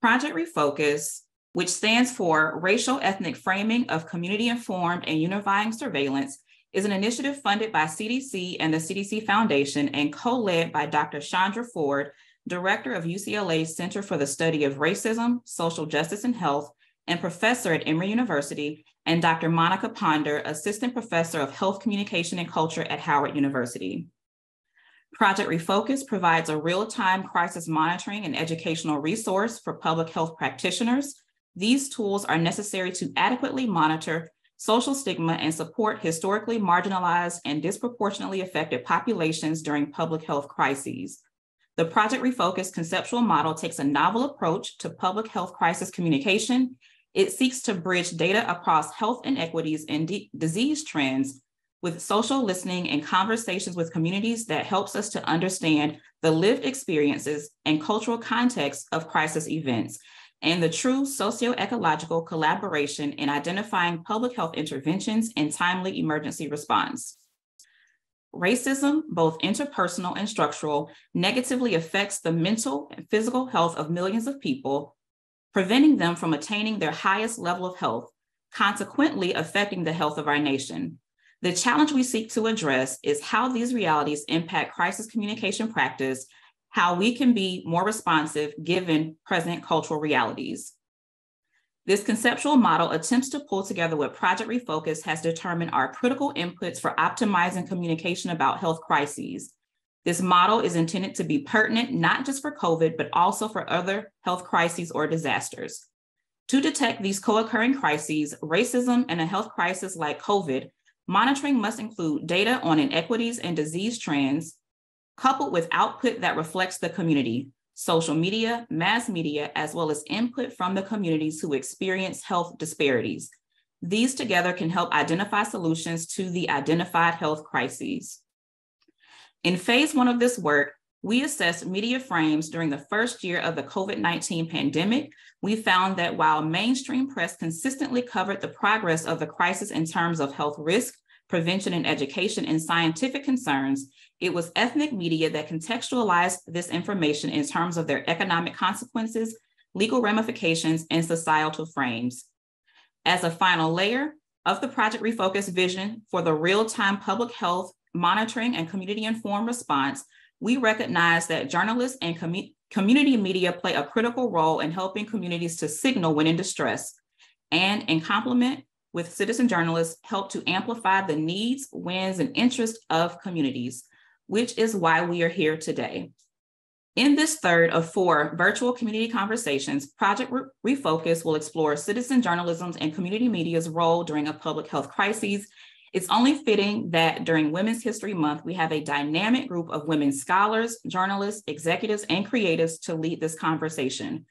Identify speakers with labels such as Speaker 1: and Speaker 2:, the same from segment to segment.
Speaker 1: Project Refocus, which stands for Racial Ethnic Framing of Community Informed and Unifying Surveillance, is an initiative funded by CDC and the CDC Foundation and co-led by Dr. Chandra Ford, Director of UCLA's Center for the Study of Racism, Social Justice and Health, and professor at Emory University, and Dr. Monica Ponder, Assistant Professor of Health Communication and Culture at Howard University. Project Refocus provides a real-time crisis monitoring and educational resource for public health practitioners. These tools are necessary to adequately monitor social stigma and support historically marginalized and disproportionately affected populations during public health crises. The Project Refocus conceptual model takes a novel approach to public health crisis communication. It seeks to bridge data across health inequities and disease trends with social listening and conversations with communities that helps us to understand the lived experiences and cultural context of crisis events and the true socio-ecological collaboration in identifying public health interventions and timely emergency response. Racism, both interpersonal and structural, negatively affects the mental and physical health of millions of people, preventing them from attaining their highest level of health, consequently affecting the health of our nation. The challenge we seek to address is how these realities impact crisis communication practice, how we can be more responsive given present cultural realities. This conceptual model attempts to pull together what Project Refocus has determined are critical inputs for optimizing communication about health crises. This model is intended to be pertinent not just for COVID, but also for other health crises or disasters. To detect these co-occurring crises, racism and a health crisis like COVID Monitoring must include data on inequities and disease trends, coupled with output that reflects the community, social media, mass media, as well as input from the communities who experience health disparities. These together can help identify solutions to the identified health crises. In phase one of this work, we assessed media frames during the first year of the COVID 19 pandemic. We found that while mainstream press consistently covered the progress of the crisis in terms of health risk, prevention and education, and scientific concerns, it was ethnic media that contextualized this information in terms of their economic consequences, legal ramifications, and societal frames. As a final layer of the Project Refocus vision for the real-time public health monitoring and community-informed response, we recognize that journalists and com community media play a critical role in helping communities to signal when in distress and in complement with citizen journalists help to amplify the needs, wins, and interests of communities, which is why we are here today. In this third of four virtual community conversations, Project Refocus will explore citizen journalism's and community media's role during a public health crisis. It's only fitting that during Women's History Month, we have a dynamic group of women scholars, journalists, executives, and creatives to lead this conversation.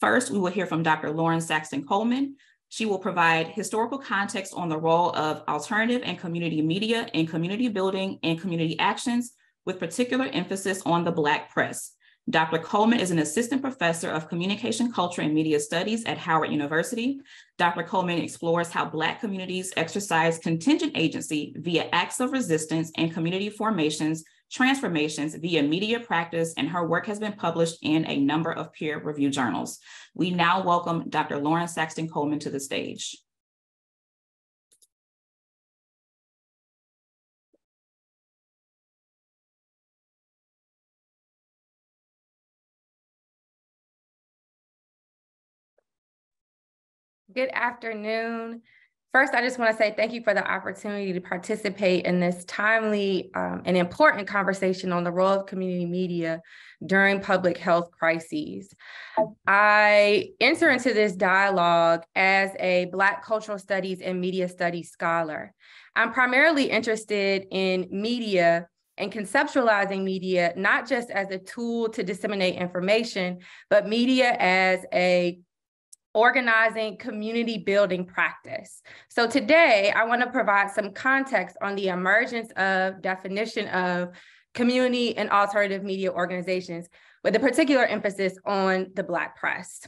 Speaker 1: First, we will hear from Dr. Loren Saxton Coleman, she will provide historical context on the role of alternative and community media in community building and community actions, with particular emphasis on the Black press. Dr. Coleman is an assistant professor of communication, culture, and media studies at Howard University. Dr. Coleman explores how Black communities exercise contingent agency via acts of resistance and community formations transformations via media practice, and her work has been published in a number of peer-reviewed journals. We now welcome Dr. Loren Saxton Coleman to the stage.
Speaker 2: Good afternoon. First, I just want to say thank you for the opportunity to participate in this timely um, and important conversation on the role of community media during public health crises. I enter into this dialogue as a Black cultural studies and media studies scholar. I'm primarily interested in media and conceptualizing media not just as a tool to disseminate information, but media as a organizing community building practice. So today I wanna provide some context on the emergence of definition of community and alternative media organizations with a particular emphasis on the Black press.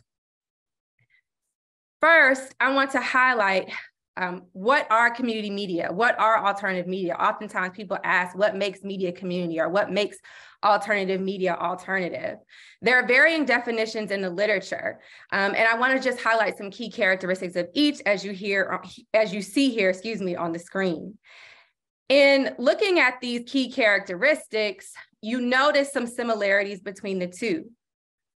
Speaker 2: First, I want to highlight um, what are community media? What are alternative media? Oftentimes people ask what makes media community or what makes alternative media alternative. There are varying definitions in the literature, um, and I want to just highlight some key characteristics of each as you hear, as you see here, excuse me, on the screen. In looking at these key characteristics, you notice some similarities between the two.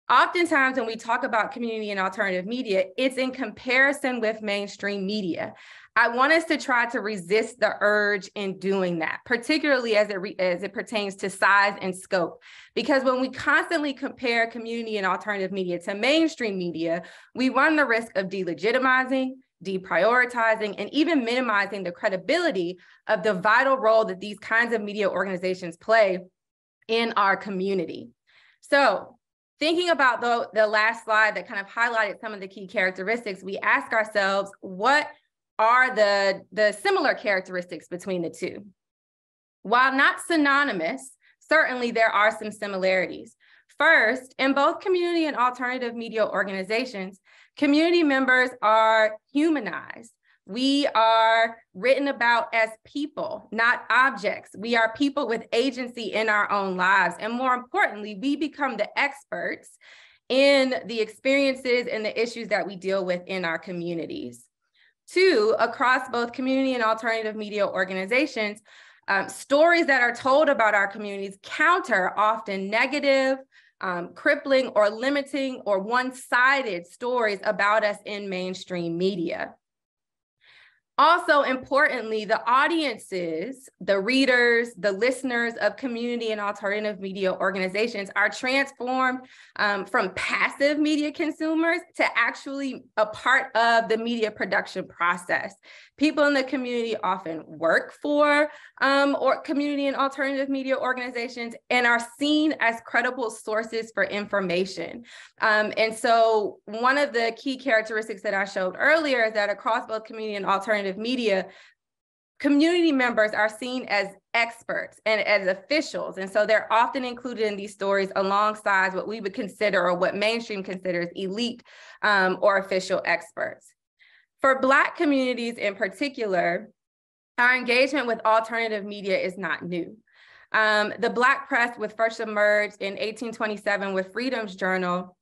Speaker 2: Oftentimes, when we talk about community and alternative media, it's in comparison with mainstream media. I want us to try to resist the urge in doing that, particularly as it re- as it pertains to size and scope. Because when we constantly compare community and alternative media to mainstream media, we run the risk of delegitimizing, deprioritizing, and even minimizing the credibility of the vital role that these kinds of media organizations play in our community. So, thinking about the, the last slide that kind of highlighted some of the key characteristics, we ask ourselves what are the, the similar characteristics between the two? While not synonymous, certainly there are some similarities. First, in both community and alternative media organizations, community members are humanized. We are written about as people, not objects. We are people with agency in our own lives. And more importantly, we become the experts in the experiences and the issues that we deal with in our communities. Two, across both community and alternative media organizations, um, stories that are told about our communities counter often negative, um, crippling, or limiting or one sided stories about us in mainstream media. Also, importantly, the audiences, the readers, the listeners of community and alternative media organizations are transformed um, from passive media consumers to actually a part of the media production process. People in the community often work for um, or community and alternative media organizations and are seen as credible sources for information. Um, and so, one of the key characteristics that I showed earlier is that across both community and alternative media, community members are seen as experts and as officials. And so they're often included in these stories alongside what we would consider or what mainstream considers elite um, or official experts. For Black communities in particular, our engagement with alternative media is not new. Um, the Black press with first emerged in 1827 with Freedom's Journal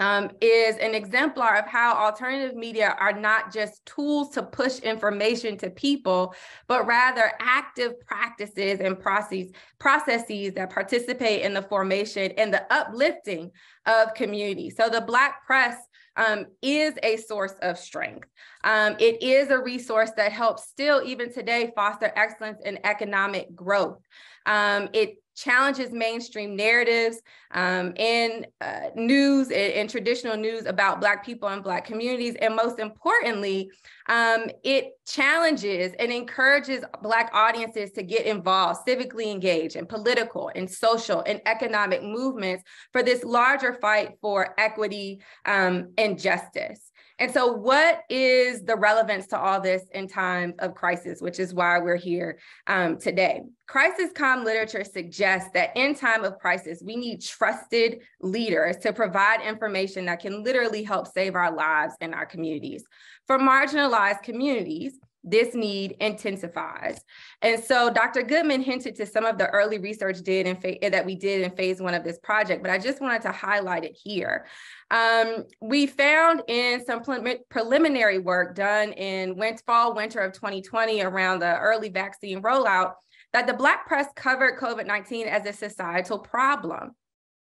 Speaker 2: um, is an exemplar of how alternative media are not just tools to push information to people, but rather active practices and processes, processes that participate in the formation and the uplifting of community. So the Black press um, is a source of strength. Um, it is a resource that helps still, even today, foster excellence and economic growth. Um, it challenges mainstream narratives um, in uh, news and, traditional news about Black people and Black communities. And most importantly, um, it challenges and encourages Black audiences to get involved, civically engaged in political and social and economic movements for this larger fight for equity um, and justice. And so, what is the relevance to all this in times of crisis, which is why we're here um, today? Crisis com literature suggests that in time of crisis, we need trusted leaders to provide information that can literally help save our lives and our communities. For marginalized communities, this need intensifies. And so Dr. Goodman hinted to some of the early research did in that we did in phase one of this project, but I just wanted to highlight it here. Um, we found in some preliminary work done in winter, fall, winter of 2020 around the early vaccine rollout that the Black press covered COVID-19 as a societal problem,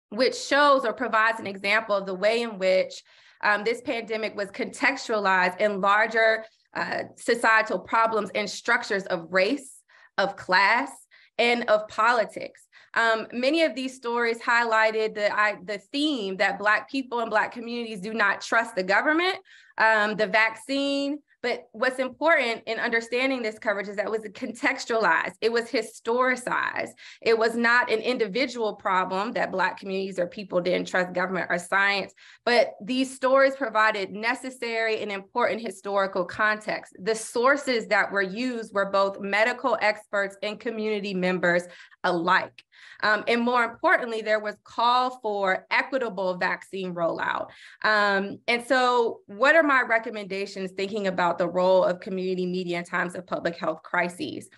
Speaker 2: which shows or provides an example of the way in which um, this pandemic was contextualized in larger uh, societal problems and structures of race, of class, and of politics. Um, many of these stories highlighted the, I, the theme that Black people and Black communities do not trust the government, um, the vaccine, but what's important in understanding this coverage is that it was contextualized, it was historicized. It was not an individual problem that Black communities or people didn't trust government or science, but these stories provided necessary and important historical context. The sources that were used were both medical experts and community members alike. Um, and more importantly, there was call for equitable vaccine rollout. Um, and so what are my recommendations thinking about the role of community media in times of public health crises?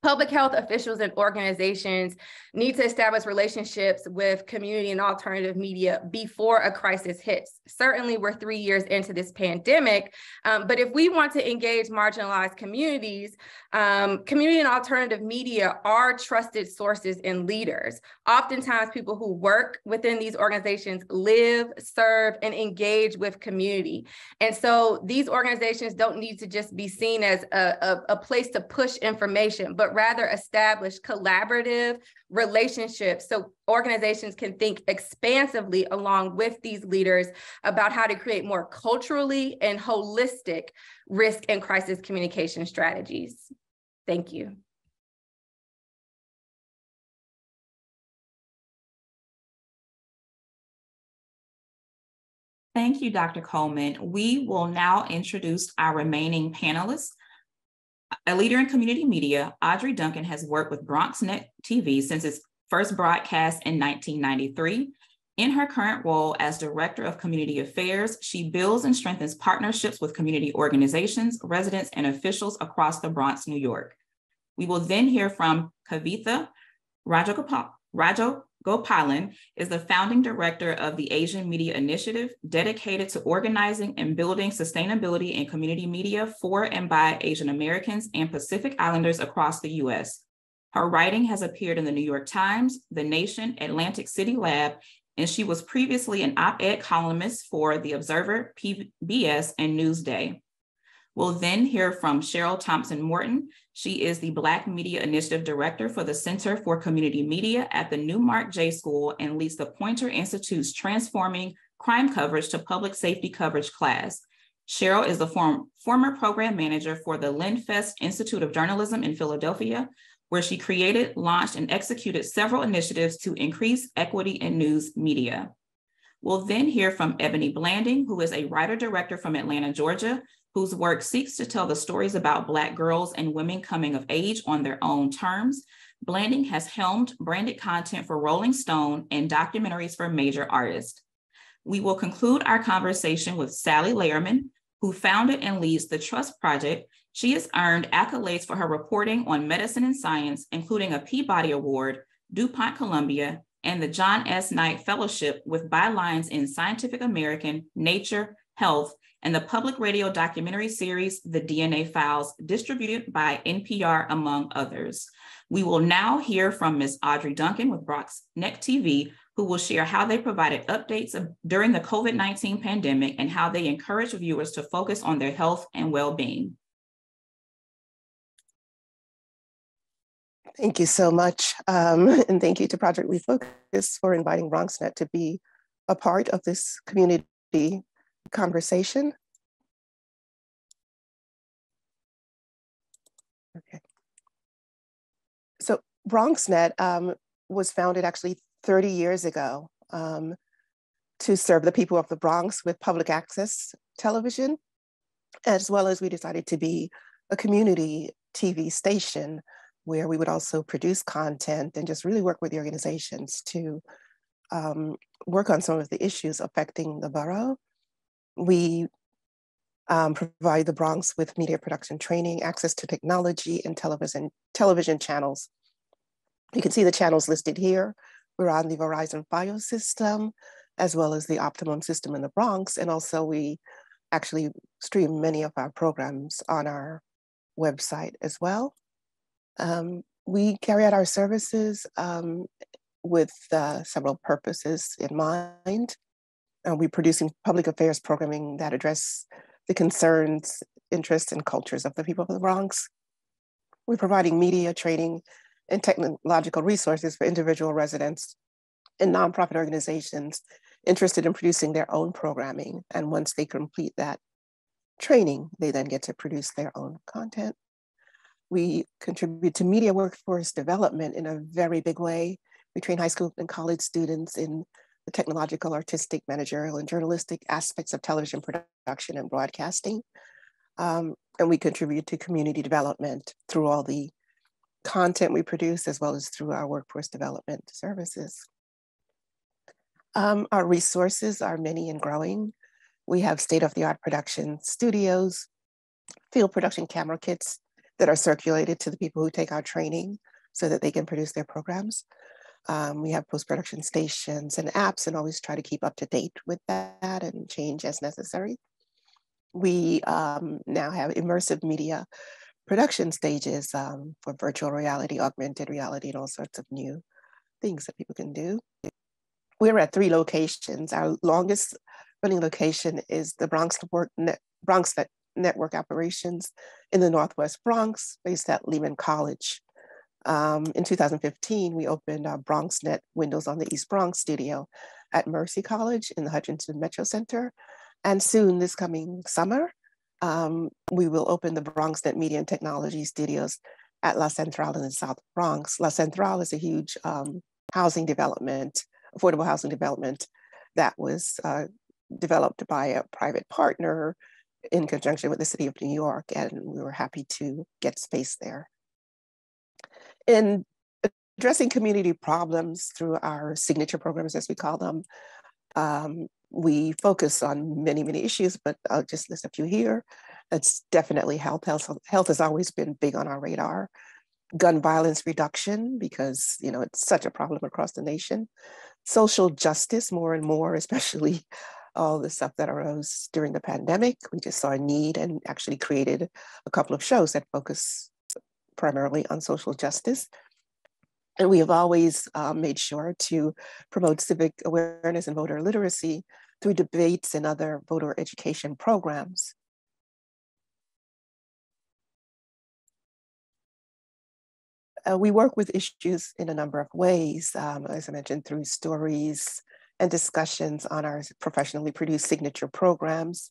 Speaker 2: Public health officials and organizations need to establish relationships with community and alternative media before a crisis hits. Certainly, we're three years into this pandemic, um, but if we want to engage marginalized communities, um, community and alternative media are trusted sources and leaders. Oftentimes, people who work within these organizations live, serve, and engage with community. And so, these organizations don't need to just be seen as a, a, a place to push information, but rather establish collaborative relationships so organizations can think expansively along with these leaders about how to create more culturally and holistic risk and crisis communication strategies. Thank you.
Speaker 1: Thank you, Dr. Coleman. We will now introduce our remaining panelists. A leader in community media, Audrey Duncan has worked with BronxNet TV since its first broadcast in 1993. In her current role as Director of Community Affairs, she builds and strengthens partnerships with community organizations, residents, and officials across the Bronx, New York. We will then hear from Kavitha Rajagopalan is the founding director of the Asian Media Initiative, dedicated to organizing and building sustainability in community media for and by Asian Americans and Pacific Islanders across the US. Her writing has appeared in the New York Times, The Nation, Atlantic City Lab, and she was previously an op-ed columnist for The Observer, PBS, and Newsday. We'll then hear from Cheryl Thompson Morton. She is the Black Media Initiative Director for the Center for Community Media at the Newmark J School and leads the Poynter Institute's Transforming Crime Coverage to Public Safety Coverage class. Cheryl is the form, former program manager for the Lenfest Institute of Journalism in Philadelphia, where she created, launched, and executed several initiatives to increase equity in news media. We'll then hear from Ebony Blanding, who is a writer director from Atlanta, Georgia, whose work seeks to tell the stories about Black girls and women coming of age on their own terms. Blanding has helmed branded content for Rolling Stone and documentaries for major artists. We will conclude our conversation with Sally Lehrman, who founded and leads the Trust Project. She has earned accolades for her reporting on medicine and science, including a Peabody Award, DuPont Columbia, and the John S. Knight Fellowship with bylines in Scientific American, Nature, Health, and the public radio documentary series, The DNA Files, distributed by NPR, among others. We will now hear from Ms. Audrey Duncan with BronxNet TV, who will share how they provided updates of, during the COVID-19 pandemic and how they encourage viewers to focus on their health and well-being.
Speaker 3: Thank you so much. Um, and thank you to Project Refocus for inviting BronxNet to be a part of this community conversation. Okay. So BronxNet um, was founded actually 30 years ago um, to serve the people of the Bronx with public access television, as well as we decided to be a community TV station where we would also produce content and just really work with the organizations to um, work on some of the issues affecting the borough we um, provide the Bronx with media production training, access to technology and television, television channels. You can see the channels listed here. We're on the Verizon Fios system, as well as the Optimum system in the Bronx. And also we actually stream many of our programs on our website as well. Um, we carry out our services um, with uh, several purposes in mind uh, we're producing public affairs programming that address the concerns, interests, and cultures of the people of the Bronx. We're providing media training and technological resources for individual residents and nonprofit organizations interested in producing their own programming. And once they complete that training, they then get to produce their own content. We contribute to media workforce development in a very big way. We train high school and college students in the technological, artistic, managerial, and journalistic aspects of television production and broadcasting. Um, and we contribute to community development through all the content we produce as well as through our workforce development services. Um, our resources are many and growing. We have state-of-the-art production studios, field production camera kits that are circulated to the people who take our training so that they can produce their programs. Um, we have post-production stations and apps and always try to keep up to date with that and change as necessary. We um, now have immersive media production stages um, for virtual reality, augmented reality, and all sorts of new things that people can do. We're at three locations. Our longest running location is the Bronx Network, Bronx Network Operations in the Northwest Bronx, based at Lehman College. Um, in 2015, we opened our BronxNet Windows on the East Bronx studio at Mercy College in the Hutchinson Metro Center. And soon, this coming summer, um, we will open the BronxNet Media and Technology Studios at La Central in the South Bronx. La Central is a huge um, housing development, affordable housing development that was uh, developed by a private partner in conjunction with the City of New York, and we were happy to get space there. In addressing community problems through our signature programs, as we call them, um, we focus on many, many issues, but I'll just list a few here. That's definitely health. Health, health has always been big on our radar. Gun violence reduction, because you know it's such a problem across the nation. Social justice, more and more, especially all the stuff that arose during the pandemic. We just saw a need and actually created a couple of shows that focus primarily on social justice. And we have always uh, made sure to promote civic awareness and voter literacy through debates and other voter education programs. Uh, we work with issues in a number of ways, um, as I mentioned, through stories and discussions on our professionally produced signature programs,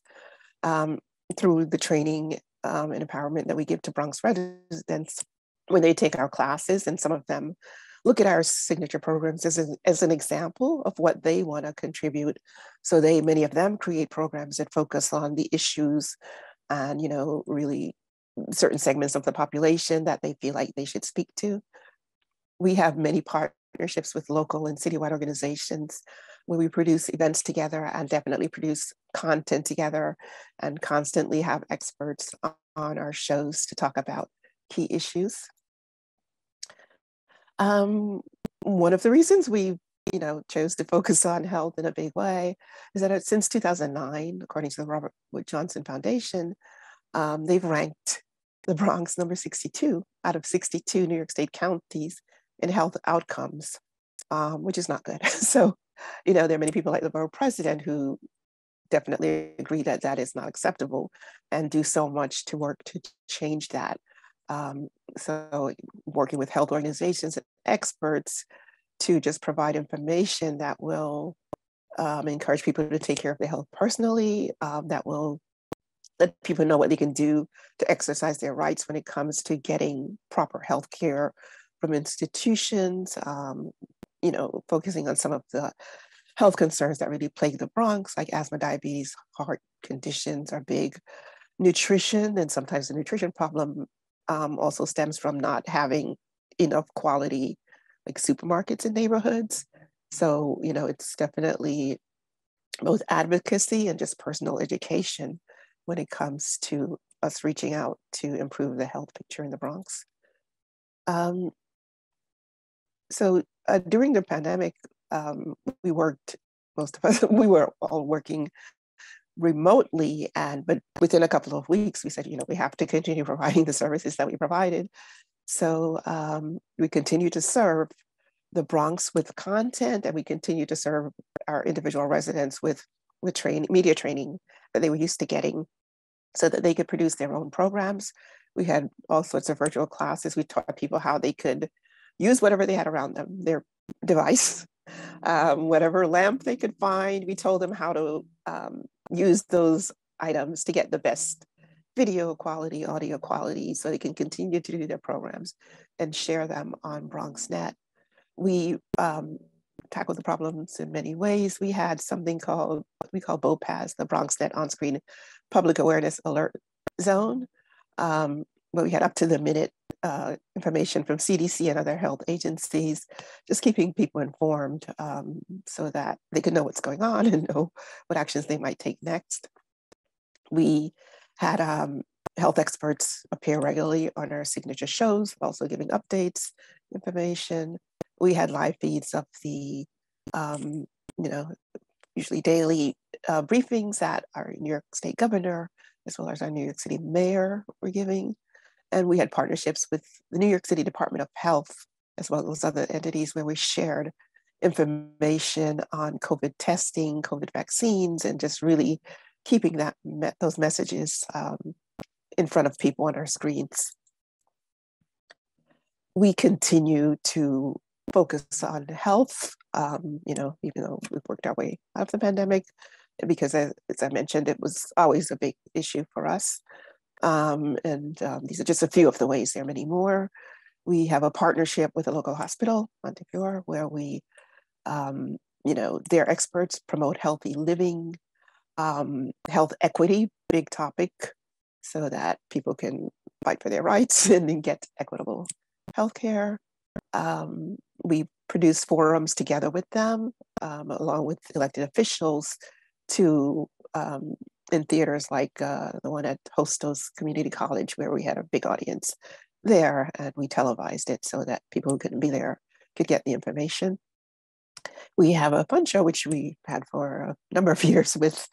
Speaker 3: um, through the training um, and empowerment that we give to Bronx residents when they take our classes, and some of them look at our signature programs as an, as an example of what they want to contribute. So they, many of them create programs that focus on the issues and, you know, really certain segments of the population that they feel like they should speak to. We have many partnerships with local and citywide organizations where we produce events together and definitely produce content together and constantly have experts on our shows to talk about key issues. Um, one of the reasons we you know, chose to focus on health in a big way is that since 2009, according to the Robert Wood Johnson Foundation, um, they've ranked the Bronx number 62 out of 62 New York State counties in health outcomes, um, which is not good. so, you know, there are many people like the borough president who definitely agree that that is not acceptable and do so much to work to change that. Um, so working with health organizations and experts to just provide information that will um, encourage people to take care of their health personally, um, that will let people know what they can do to exercise their rights when it comes to getting proper health care from institutions, um, you know, focusing on some of the health concerns that really plague the Bronx, like asthma, diabetes, heart conditions are big. Nutrition, and sometimes the nutrition problem um, also stems from not having enough quality like supermarkets in neighborhoods. So, you know, it's definitely both advocacy and just personal education when it comes to us reaching out to improve the health picture in the Bronx. Um, so uh, during the pandemic, um, we worked, most of us, we were all working remotely and but within a couple of weeks we said you know we have to continue providing the services that we provided. So um, we continue to serve the bronx with content and we continue to serve our individual residents with with training media training that they were used to getting so that they could produce their own programs. We had all sorts of virtual classes. We taught people how they could use whatever they had around them their device um, whatever lamp they could find we told them how to um, use those items to get the best video quality, audio quality, so they can continue to do their programs and share them on BronxNet. We um, tackled the problems in many ways. We had something called, we call BOPAZ, the BronxNet On-Screen Public Awareness Alert Zone, um, where we had up to the minute uh, information from CDC and other health agencies, just keeping people informed um, so that they could know what's going on and know what actions they might take next. We had um, health experts appear regularly on our signature shows, also giving updates, information. We had live feeds of the, um, you know, usually daily uh, briefings that our New York State governor, as well as our New York City mayor, were giving. And we had partnerships with the New York City Department of Health, as well as other entities where we shared information on COVID testing, COVID vaccines, and just really keeping that those messages um, in front of people on our screens. We continue to focus on health, um, you know, even though we've worked our way out of the pandemic, because as, as I mentioned, it was always a big issue for us. Um, and um, these are just a few of the ways, there are many more. We have a partnership with a local hospital, Montefiore, where we, um, you know, their experts promote healthy living, um, health equity, big topic, so that people can fight for their rights and get equitable healthcare. Um, we produce forums together with them, um, along with elected officials, to in theaters like uh, the one at Hostos Community College, where we had a big audience there, and we televised it so that people who couldn't be there could get the information. We have a fun show which we had for a number of years with,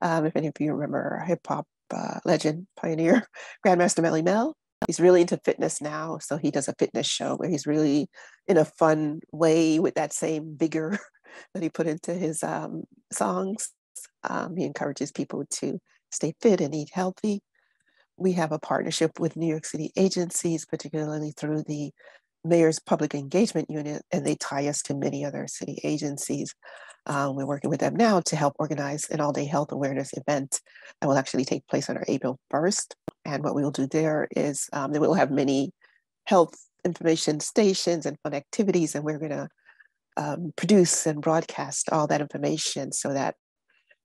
Speaker 3: um, if any of you remember, hip hop uh, legend, pioneer, Grandmaster Melle Mel. He's really into fitness now, so he does a fitness show where he's really in a fun way with that same vigor that he put into his um, songs. Um, he encourages people to stay fit and eat healthy. We have a partnership with New York City agencies, particularly through the Mayor's Public Engagement Unit, and they tie us to many other city agencies. Um, we're working with them now to help organize an all day health awareness event that will actually take place on our April 1st. And what we will do there is um, we will have many health information stations and fun activities, and we're going to um, produce and broadcast all that information so that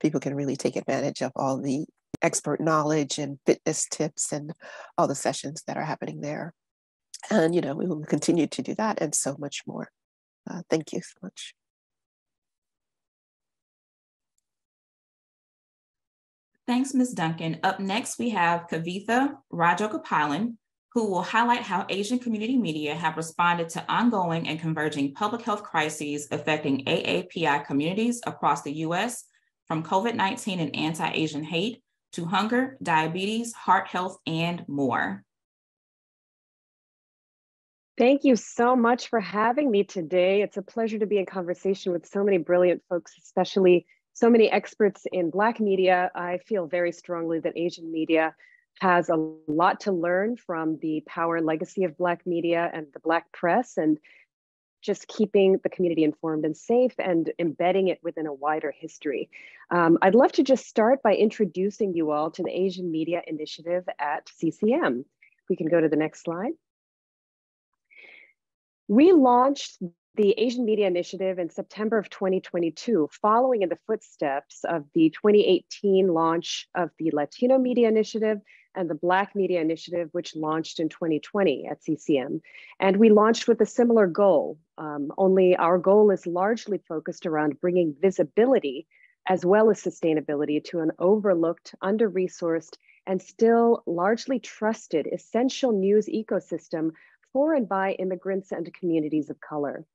Speaker 3: people can really take advantage of all the expert knowledge and fitness tips and all the sessions that are happening there. And, you know, we will continue to do that and so much more. Uh, thank you so much.
Speaker 1: Thanks, Ms. Duncan. Up next, we have Kavitha Rajagopalan, who will highlight how Asian community media have responded to ongoing and converging public health crises affecting AAPI communities across the US, from COVID-19 and anti-Asian hate to hunger, diabetes, heart health, and more.
Speaker 4: Thank you so much for having me today. It's a pleasure to be in conversation with so many brilliant folks, especially so many experts in Black media. I feel very strongly that Asian media has a lot to learn from the power legacy of Black media and the Black press, and just keeping the community informed and safe and embedding it within a wider history. Um, I'd love to just start by introducing you all to the Asian Media Initiative at CCM. We can go to the next slide. We launched the Asian Media Initiative in September of 2022, following in the footsteps of the 2018 launch of the Latino Media Initiative and the Black Media Initiative, which launched in 2020 at CCM. And we launched with a similar goal, um, only our goal is largely focused around bringing visibility as well as sustainability to an overlooked, under-resourced, and still largely trusted essential news ecosystem for and by immigrants and communities of color.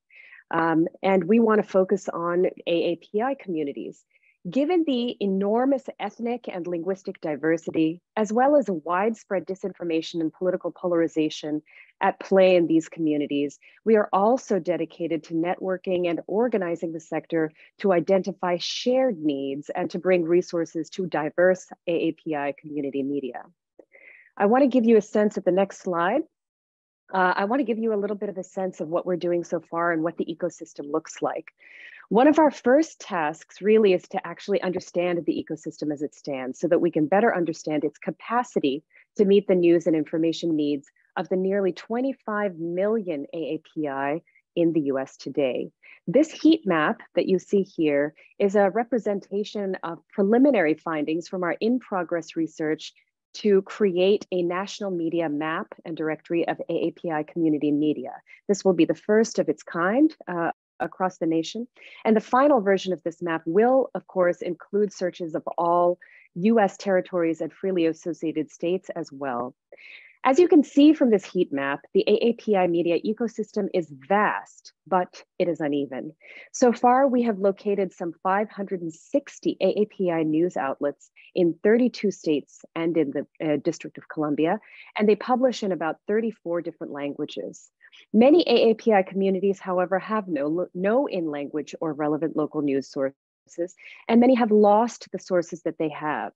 Speaker 4: Um, and we want to focus on AAPI communities. Given the enormous ethnic and linguistic diversity, as well as widespread disinformation and political polarization at play in these communities, we are also dedicated to networking and organizing the sector to identify shared needs and to bring resources to diverse AAPI community media. I want to give you a sense at the next slide uh, I want to give you a little bit of a sense of what we're doing so far and what the ecosystem looks like. One of our first tasks really is to actually understand the ecosystem as it stands so that we can better understand its capacity to meet the news and information needs of the nearly 25 million AAPI in the US today. This heat map that you see here is a representation of preliminary findings from our in progress research to create a national media map and directory of AAPI community media. This will be the first of its kind uh, across the nation. And the final version of this map will, of course, include searches of all US territories and freely associated states as well. As you can see from this heat map, the AAPI media ecosystem is vast, but it is uneven. So far, we have located some 560 AAPI news outlets in 32 states and in the uh, District of Columbia, and they publish in about 34 different languages. Many AAPI communities, however, have no, no in-language or relevant local news sources, and many have lost the sources that they have.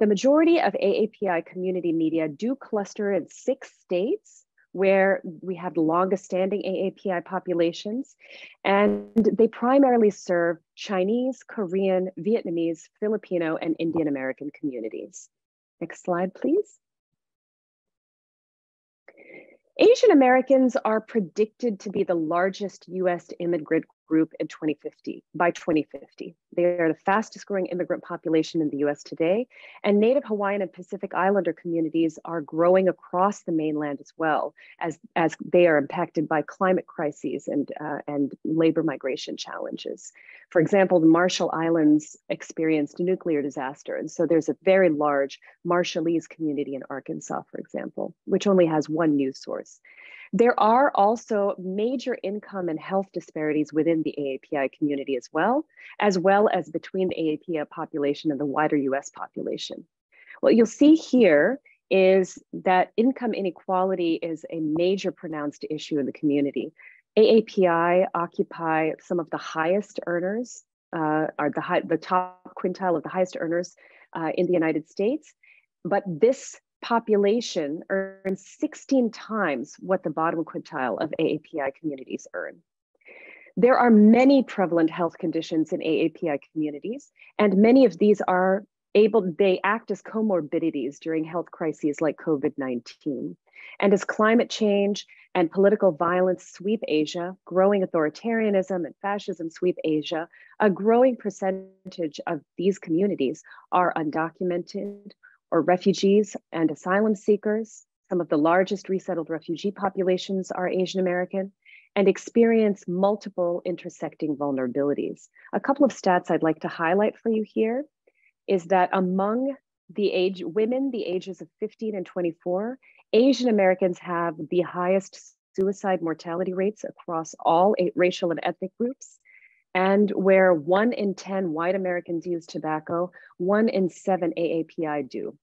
Speaker 4: The majority of AAPI community media do cluster in six states where we have the longest standing AAPI populations. And they primarily serve Chinese, Korean, Vietnamese, Filipino, and Indian American communities. Next slide, please. Asian Americans are predicted to be the largest US immigrant group in 2050, by 2050. They are the fastest growing immigrant population in the US today, and Native Hawaiian and Pacific Islander communities are growing across the mainland as well, as, as they are impacted by climate crises and, uh, and labor migration challenges. For example, the Marshall Islands experienced a nuclear disaster, and so there's a very large Marshallese community in Arkansas, for example, which only has one news source. There are also major income and health disparities within the AAPI community as well, as well as between the AAPI population and the wider US population. What you'll see here is that income inequality is a major pronounced issue in the community. AAPI occupy some of the highest earners, uh, are the, high, the top quintile of the highest earners uh, in the United States. But this population earns 16 times what the bottom quintile of AAPI communities earn. There are many prevalent health conditions in AAPI communities, and many of these are able, they act as comorbidities during health crises like COVID-19. And as climate change and political violence sweep Asia, growing authoritarianism and fascism sweep Asia, a growing percentage of these communities are undocumented or refugees and asylum seekers. Some of the largest resettled refugee populations are Asian American and experience multiple intersecting vulnerabilities. A couple of stats I'd like to highlight for you here is that among the age women, the ages of 15 and 24, Asian Americans have the highest suicide mortality rates across all racial and ethnic groups. And where one in 10 white Americans use tobacco, one in seven AAPI do.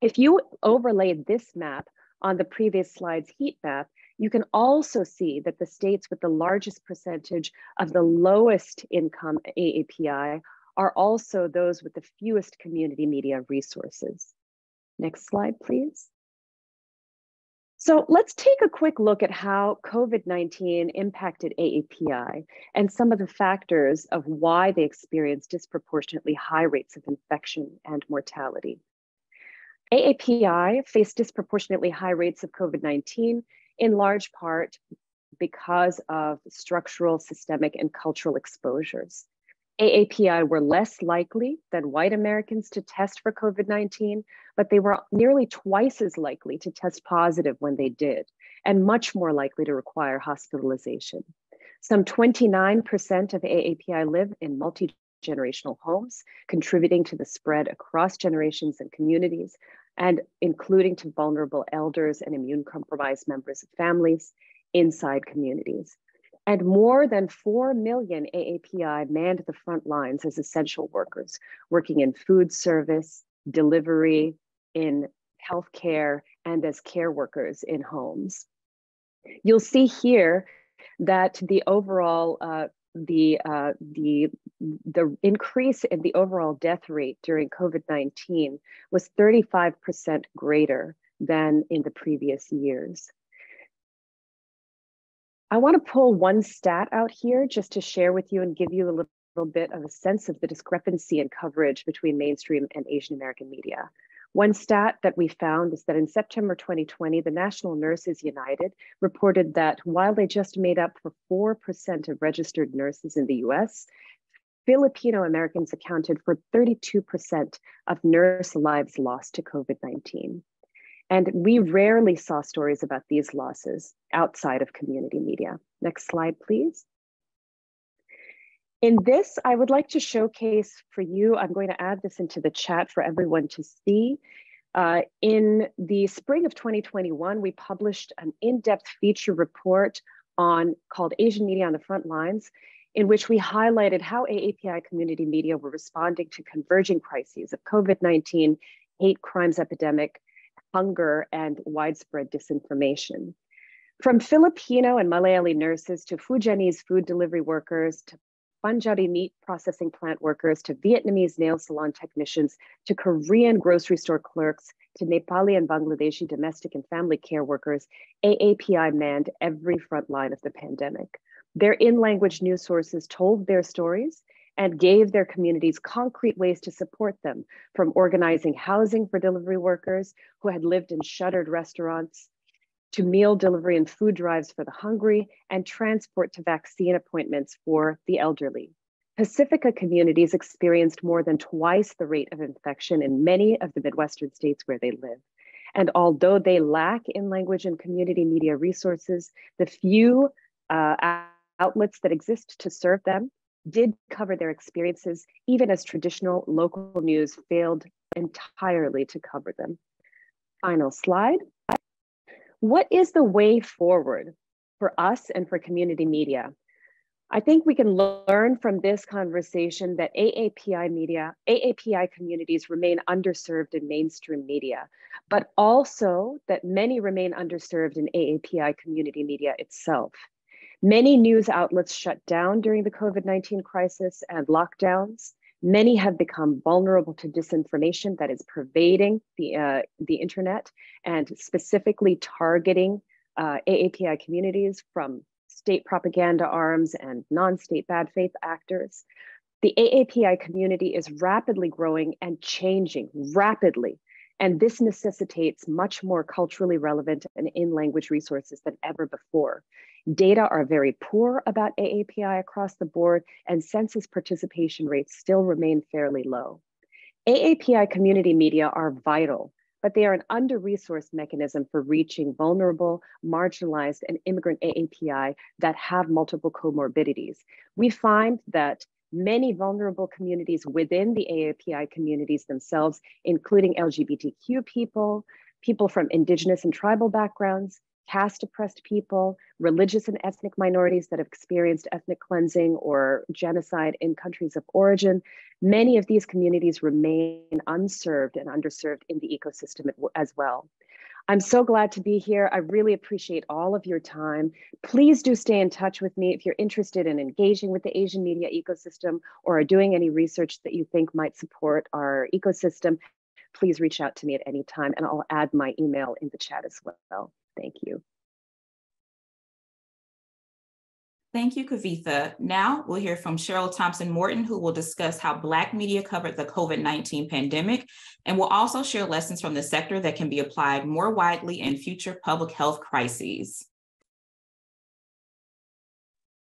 Speaker 4: If you overlay this map on the previous slide's heat map, you can also see that the states with the largest percentage of the lowest income AAPI are also those with the fewest community media resources. Next slide, please. So let's take a quick look at how COVID-19 impacted AAPI and some of the factors of why they experienced disproportionately high rates of infection and mortality. AAPI faced disproportionately high rates of COVID-19 in large part because of structural, systemic, and cultural exposures. AAPI were less likely than white Americans to test for COVID 19, but they were nearly twice as likely to test positive when they did, and much more likely to require hospitalization. Some 29% of AAPI live in multi generational homes, contributing to the spread across generations and communities, and including to vulnerable elders and immune compromised members of families inside communities. And more than 4 million AAPI manned the front lines as essential workers, working in food service, delivery, in healthcare, and as care workers in homes. You'll see here that the overall uh, the uh, the the increase in the overall death rate during COVID-19 was 35% greater than in the previous years. I want to pull one stat out here just to share with you and give you a little bit of a sense of the discrepancy in coverage between mainstream and Asian American media. One stat that we found is that in September 2020, the National Nurses United reported that while they just made up for 4% of registered nurses in the US, Filipino Americans accounted for 32% of nurse lives lost to COVID 19. And we rarely saw stories about these losses outside of community media. Next slide, please. In this, I would like to showcase for you, I'm going to add this into the chat for everyone to see. Uh, in the spring of 2021, we published an in-depth feature report on called Asian Media on the Front Lines, in which we highlighted how AAPI community media were responding to converging crises of COVID-19, hate crimes epidemic, hunger, and widespread disinformation. From Filipino and Malayali nurses to Fujianese food delivery workers to Banjari meat processing plant workers to Vietnamese nail salon technicians to Korean grocery store clerks to Nepali and Bangladeshi domestic and family care workers, AAPI manned every front line of the pandemic. Their in language news sources told their stories and gave their communities concrete ways to support them, from organizing housing for delivery workers who had lived in shuttered restaurants to meal delivery and food drives for the hungry, and transport to vaccine appointments for the elderly. Pacifica communities experienced more than twice the rate of infection in many of the Midwestern states where they live. And although they lack in language and community media resources, the few uh, outlets that exist to serve them did cover their experiences, even as traditional local news failed entirely to cover them. Final slide. What is the way forward for us and for community media? I think we can learn from this conversation that AAPI media, AAPI communities remain underserved in mainstream media, but also that many remain underserved in AAPI community media itself. Many news outlets shut down during the COVID 19 crisis and lockdowns. Many have become vulnerable to disinformation that is pervading the, uh, the internet and specifically targeting uh, AAPI communities from state propaganda arms and non-state bad faith actors. The AAPI community is rapidly growing and changing rapidly. And this necessitates much more culturally relevant and in language resources than ever before. Data are very poor about AAPI across the board, and census participation rates still remain fairly low. AAPI community media are vital, but they are an under-resourced mechanism for reaching vulnerable, marginalized, and immigrant AAPI that have multiple comorbidities. We find that many vulnerable communities within the AAPI communities themselves, including LGBTQ people, people from indigenous and tribal backgrounds, caste oppressed people, religious and ethnic minorities that have experienced ethnic cleansing or genocide in countries of origin. Many of these communities remain unserved and underserved in the ecosystem as well. I'm so glad to be here. I really appreciate all of your time. Please do stay in touch with me if you're interested in engaging with the Asian media ecosystem or are doing any research that you think might support our ecosystem. Please reach out to me at any time and I'll add my email in the chat as well. Thank you.
Speaker 1: Thank you, Kavitha. Now we'll hear from Cheryl Thompson Morton, who will discuss how Black media covered the COVID 19 pandemic and will also share lessons from the sector that can be applied more widely in future public health crises.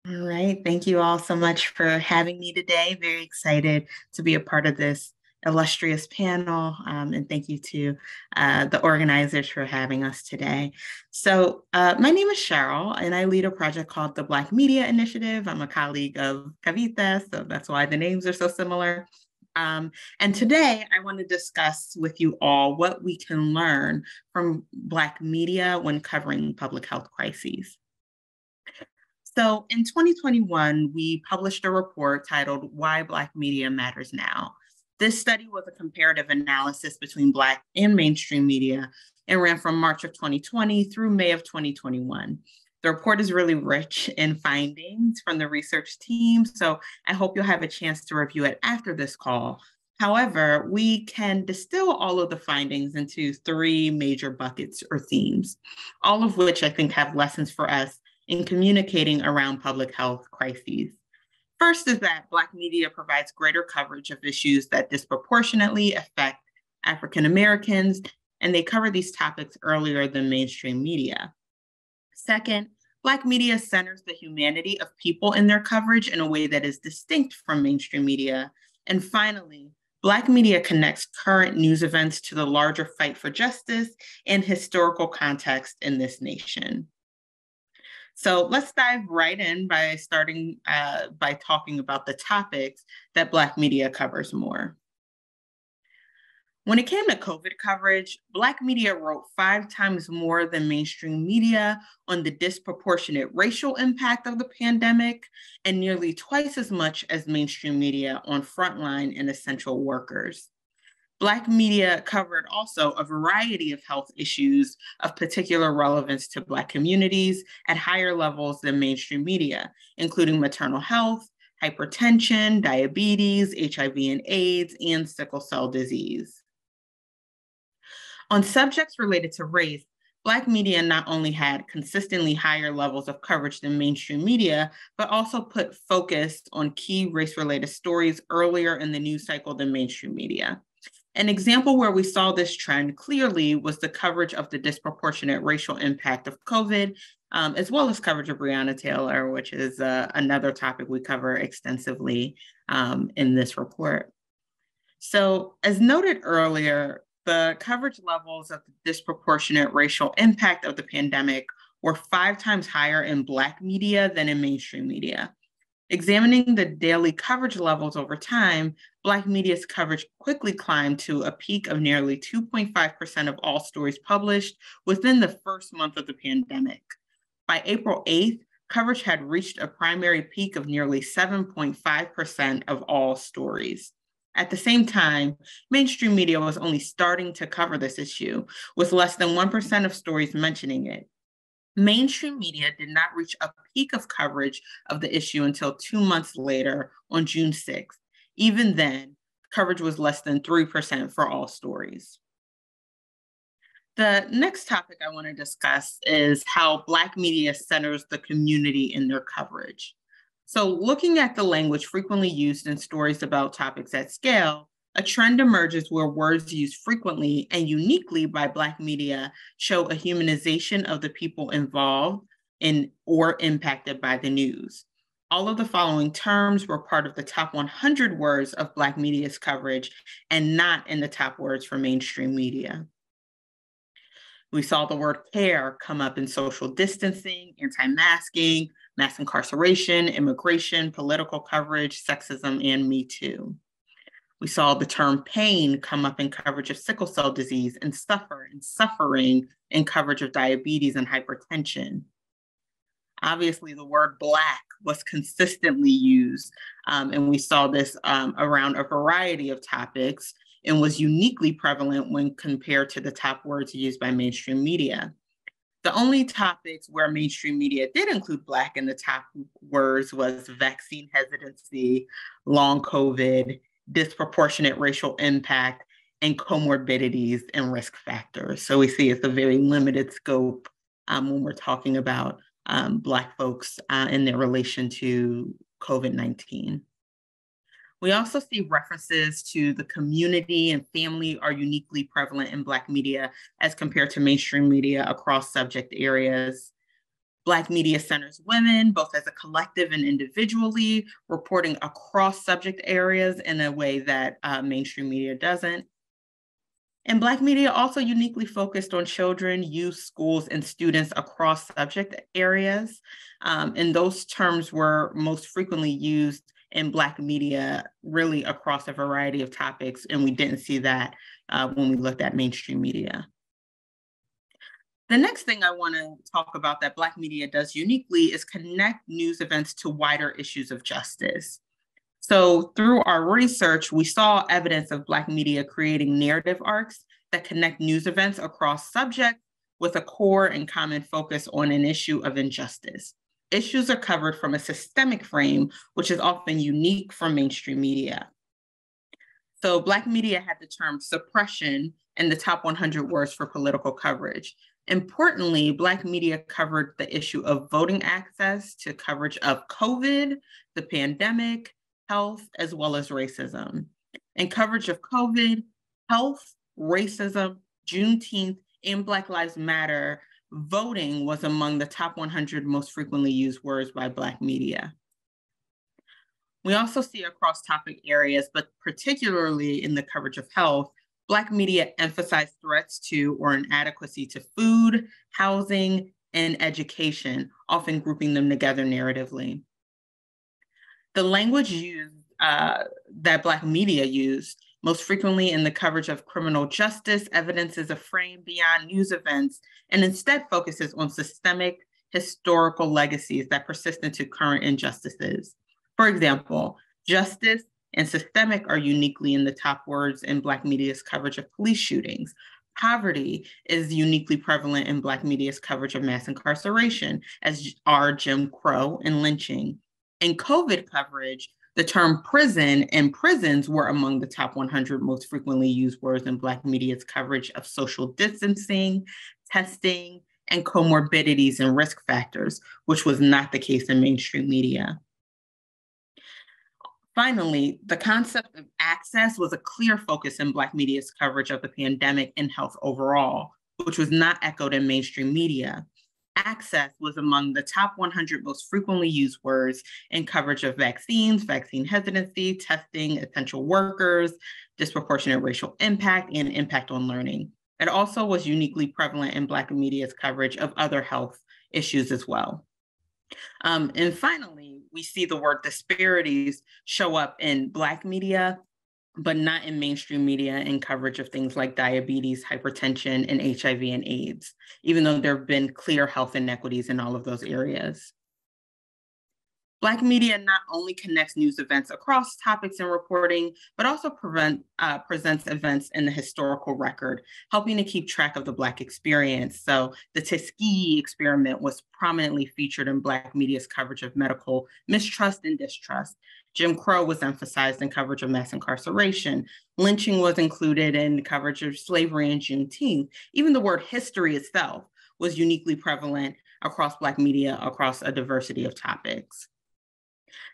Speaker 5: All right. Thank you all so much for having me today. Very excited to be a part of this illustrious panel. Um, and thank you to uh, the organizers for having us today. So uh, my name is Cheryl, and I lead a project called the Black Media Initiative. I'm a colleague of Kavitha, so that's why the names are so similar. Um, and today I want to discuss with you all what we can learn from Black media when covering public health crises. So in 2021, we published a report titled Why Black Media Matters Now. This study was a comparative analysis between Black and mainstream media and ran from March of 2020 through May of 2021. The report is really rich in findings from the research team, so I hope you'll have a chance to review it after this call. However, we can distill all of the findings into three major buckets or themes, all of which I think have lessons for us in communicating around public health crises. First is that Black media provides greater coverage of issues that disproportionately affect African Americans, and they cover these topics earlier than mainstream media. Second, Black media centers the humanity of people in their coverage in a way that is distinct from mainstream media. And finally, Black media connects current news events to the larger fight for justice and historical context in this nation. So let's dive right in by starting uh, by talking about the topics that Black media covers more. When it came to COVID coverage, Black media wrote five times more than mainstream media on the disproportionate racial impact of the pandemic, and nearly twice as much as mainstream media on frontline and essential workers. Black media covered also a variety of health issues of particular relevance to Black communities at higher levels than mainstream media, including maternal health, hypertension, diabetes, HIV and AIDS, and sickle cell disease. On subjects related to race, Black media not only had consistently higher levels of coverage than mainstream media, but also put focus on key race related stories earlier in the news cycle than mainstream media. An example where we saw this trend clearly was the coverage of the disproportionate racial impact of COVID, um, as well as coverage of Breonna Taylor, which is uh, another topic we cover extensively um, in this report. So, as noted earlier, the coverage levels of the disproportionate racial impact of the pandemic were five times higher in Black media than in mainstream media. Examining the daily coverage levels over time, Black media's coverage quickly climbed to a peak of nearly 2.5% of all stories published within the first month of the pandemic. By April 8th, coverage had reached a primary peak of nearly 7.5% of all stories. At the same time, mainstream media was only starting to cover this issue, with less than 1% of stories mentioning it. Mainstream media did not reach a peak of coverage of the issue until two months later on June 6th. Even then, coverage was less than 3% for all stories. The next topic I want to discuss is how Black media centers the community in their coverage. So, looking at the language frequently used in stories about topics at scale, a trend emerges where words used frequently and uniquely by Black media show a humanization of the people involved in or impacted by the news. All of the following terms were part of the top 100 words of Black media's coverage and not in the top words for mainstream media. We saw the word care come up in social distancing, anti masking, mass incarceration, immigration, political coverage, sexism, and Me Too. We saw the term pain come up in coverage of sickle cell disease and suffer and suffering in coverage of diabetes and hypertension. Obviously, the word Black was consistently used, um, and we saw this um, around a variety of topics and was uniquely prevalent when compared to the top words used by mainstream media. The only topics where mainstream media did include Black in the top words was vaccine hesitancy, long COVID, disproportionate racial impact, and comorbidities and risk factors. So we see it's a very limited scope um, when we're talking about um, Black folks uh, in their relation to COVID 19. We also see references to the community and family are uniquely prevalent in Black media as compared to mainstream media across subject areas. Black media centers women, both as a collective and individually, reporting across subject areas in a way that uh, mainstream media doesn't. And Black media also uniquely focused on children, youth, schools, and students across subject areas. Um, and those terms were most frequently used in Black media, really across a variety of topics. And we didn't see that uh, when we looked at mainstream media. The next thing I want to talk about that Black media does uniquely is connect news events to wider issues of justice. So, through our research, we saw evidence of Black media creating narrative arcs that connect news events across subjects with a core and common focus on an issue of injustice issues are covered from a systemic frame, which is often unique from mainstream media. So Black media had the term suppression in the top 100 words for political coverage. Importantly, Black media covered the issue of voting access to coverage of COVID, the pandemic, health, as well as racism. And coverage of COVID, health, racism, Juneteenth, and Black Lives Matter voting was among the top 100 most frequently used words by Black media. We also see across topic areas, but particularly in the coverage of health, Black media emphasize threats to or inadequacy to food, housing, and education, often grouping them together narratively. The language used uh, that Black media used most frequently in the coverage of criminal justice, evidence is a frame beyond news events, and instead focuses on systemic historical legacies that persist into current injustices. For example, justice and systemic are uniquely in the top words in Black media's coverage of police shootings. Poverty is uniquely prevalent in Black media's coverage of mass incarceration, as are Jim Crow and lynching. In COVID coverage, the term prison and prisons were among the top 100 most frequently used words in Black media's coverage of social distancing, testing, and comorbidities and risk factors, which was not the case in mainstream media. Finally, the concept of access was a clear focus in Black media's coverage of the pandemic and health overall, which was not echoed in mainstream media access was among the top 100 most frequently used words in coverage of vaccines, vaccine hesitancy, testing, essential workers, disproportionate racial impact, and impact on learning. It also was uniquely prevalent in Black media's coverage of other health issues as well. Um, and finally, we see the word disparities show up in Black media but not in mainstream media and coverage of things like diabetes, hypertension, and HIV and AIDS, even though there have been clear health inequities in all of those areas. Black media not only connects news events across topics and reporting, but also prevent, uh, presents events in the historical record, helping to keep track of the Black experience. So the Tuskegee experiment was prominently featured in Black media's coverage of medical mistrust and distrust. Jim Crow was emphasized in coverage of mass incarceration. Lynching was included in coverage of slavery and Juneteenth. Even the word history itself was uniquely prevalent across Black media across a diversity of topics.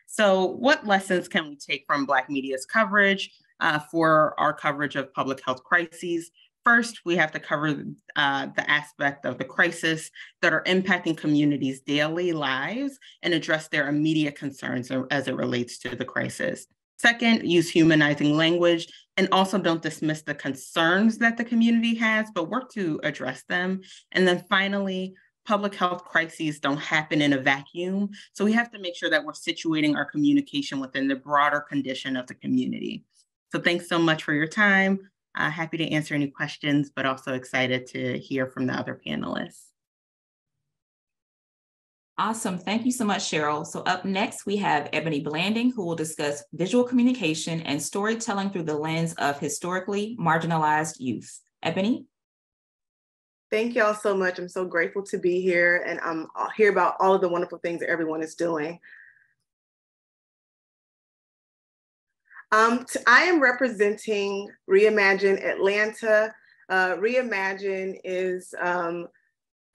Speaker 5: So, what lessons can we take from Black media's coverage uh, for our coverage of public health crises? First, we have to cover uh, the aspect of the crisis that are impacting communities' daily lives and address their immediate concerns as it relates to the crisis. Second, use humanizing language and also don't dismiss the concerns that the community has, but work to address them. And then finally, public health crises don't happen in a vacuum. So we have to make sure that we're situating our communication within the broader condition of the community. So thanks so much for your time. Uh, happy to answer any questions, but also excited to hear from the other panelists.
Speaker 1: Awesome. Thank you so much, Cheryl. So up next, we have Ebony Blanding, who will discuss visual communication and storytelling through the lens of historically marginalized youth. Ebony?
Speaker 6: Thank y'all so much. I'm so grateful to be here and I'm hear about all of the wonderful things that everyone is doing. Um, I am representing Reimagine Atlanta. Uh, Reimagine is um,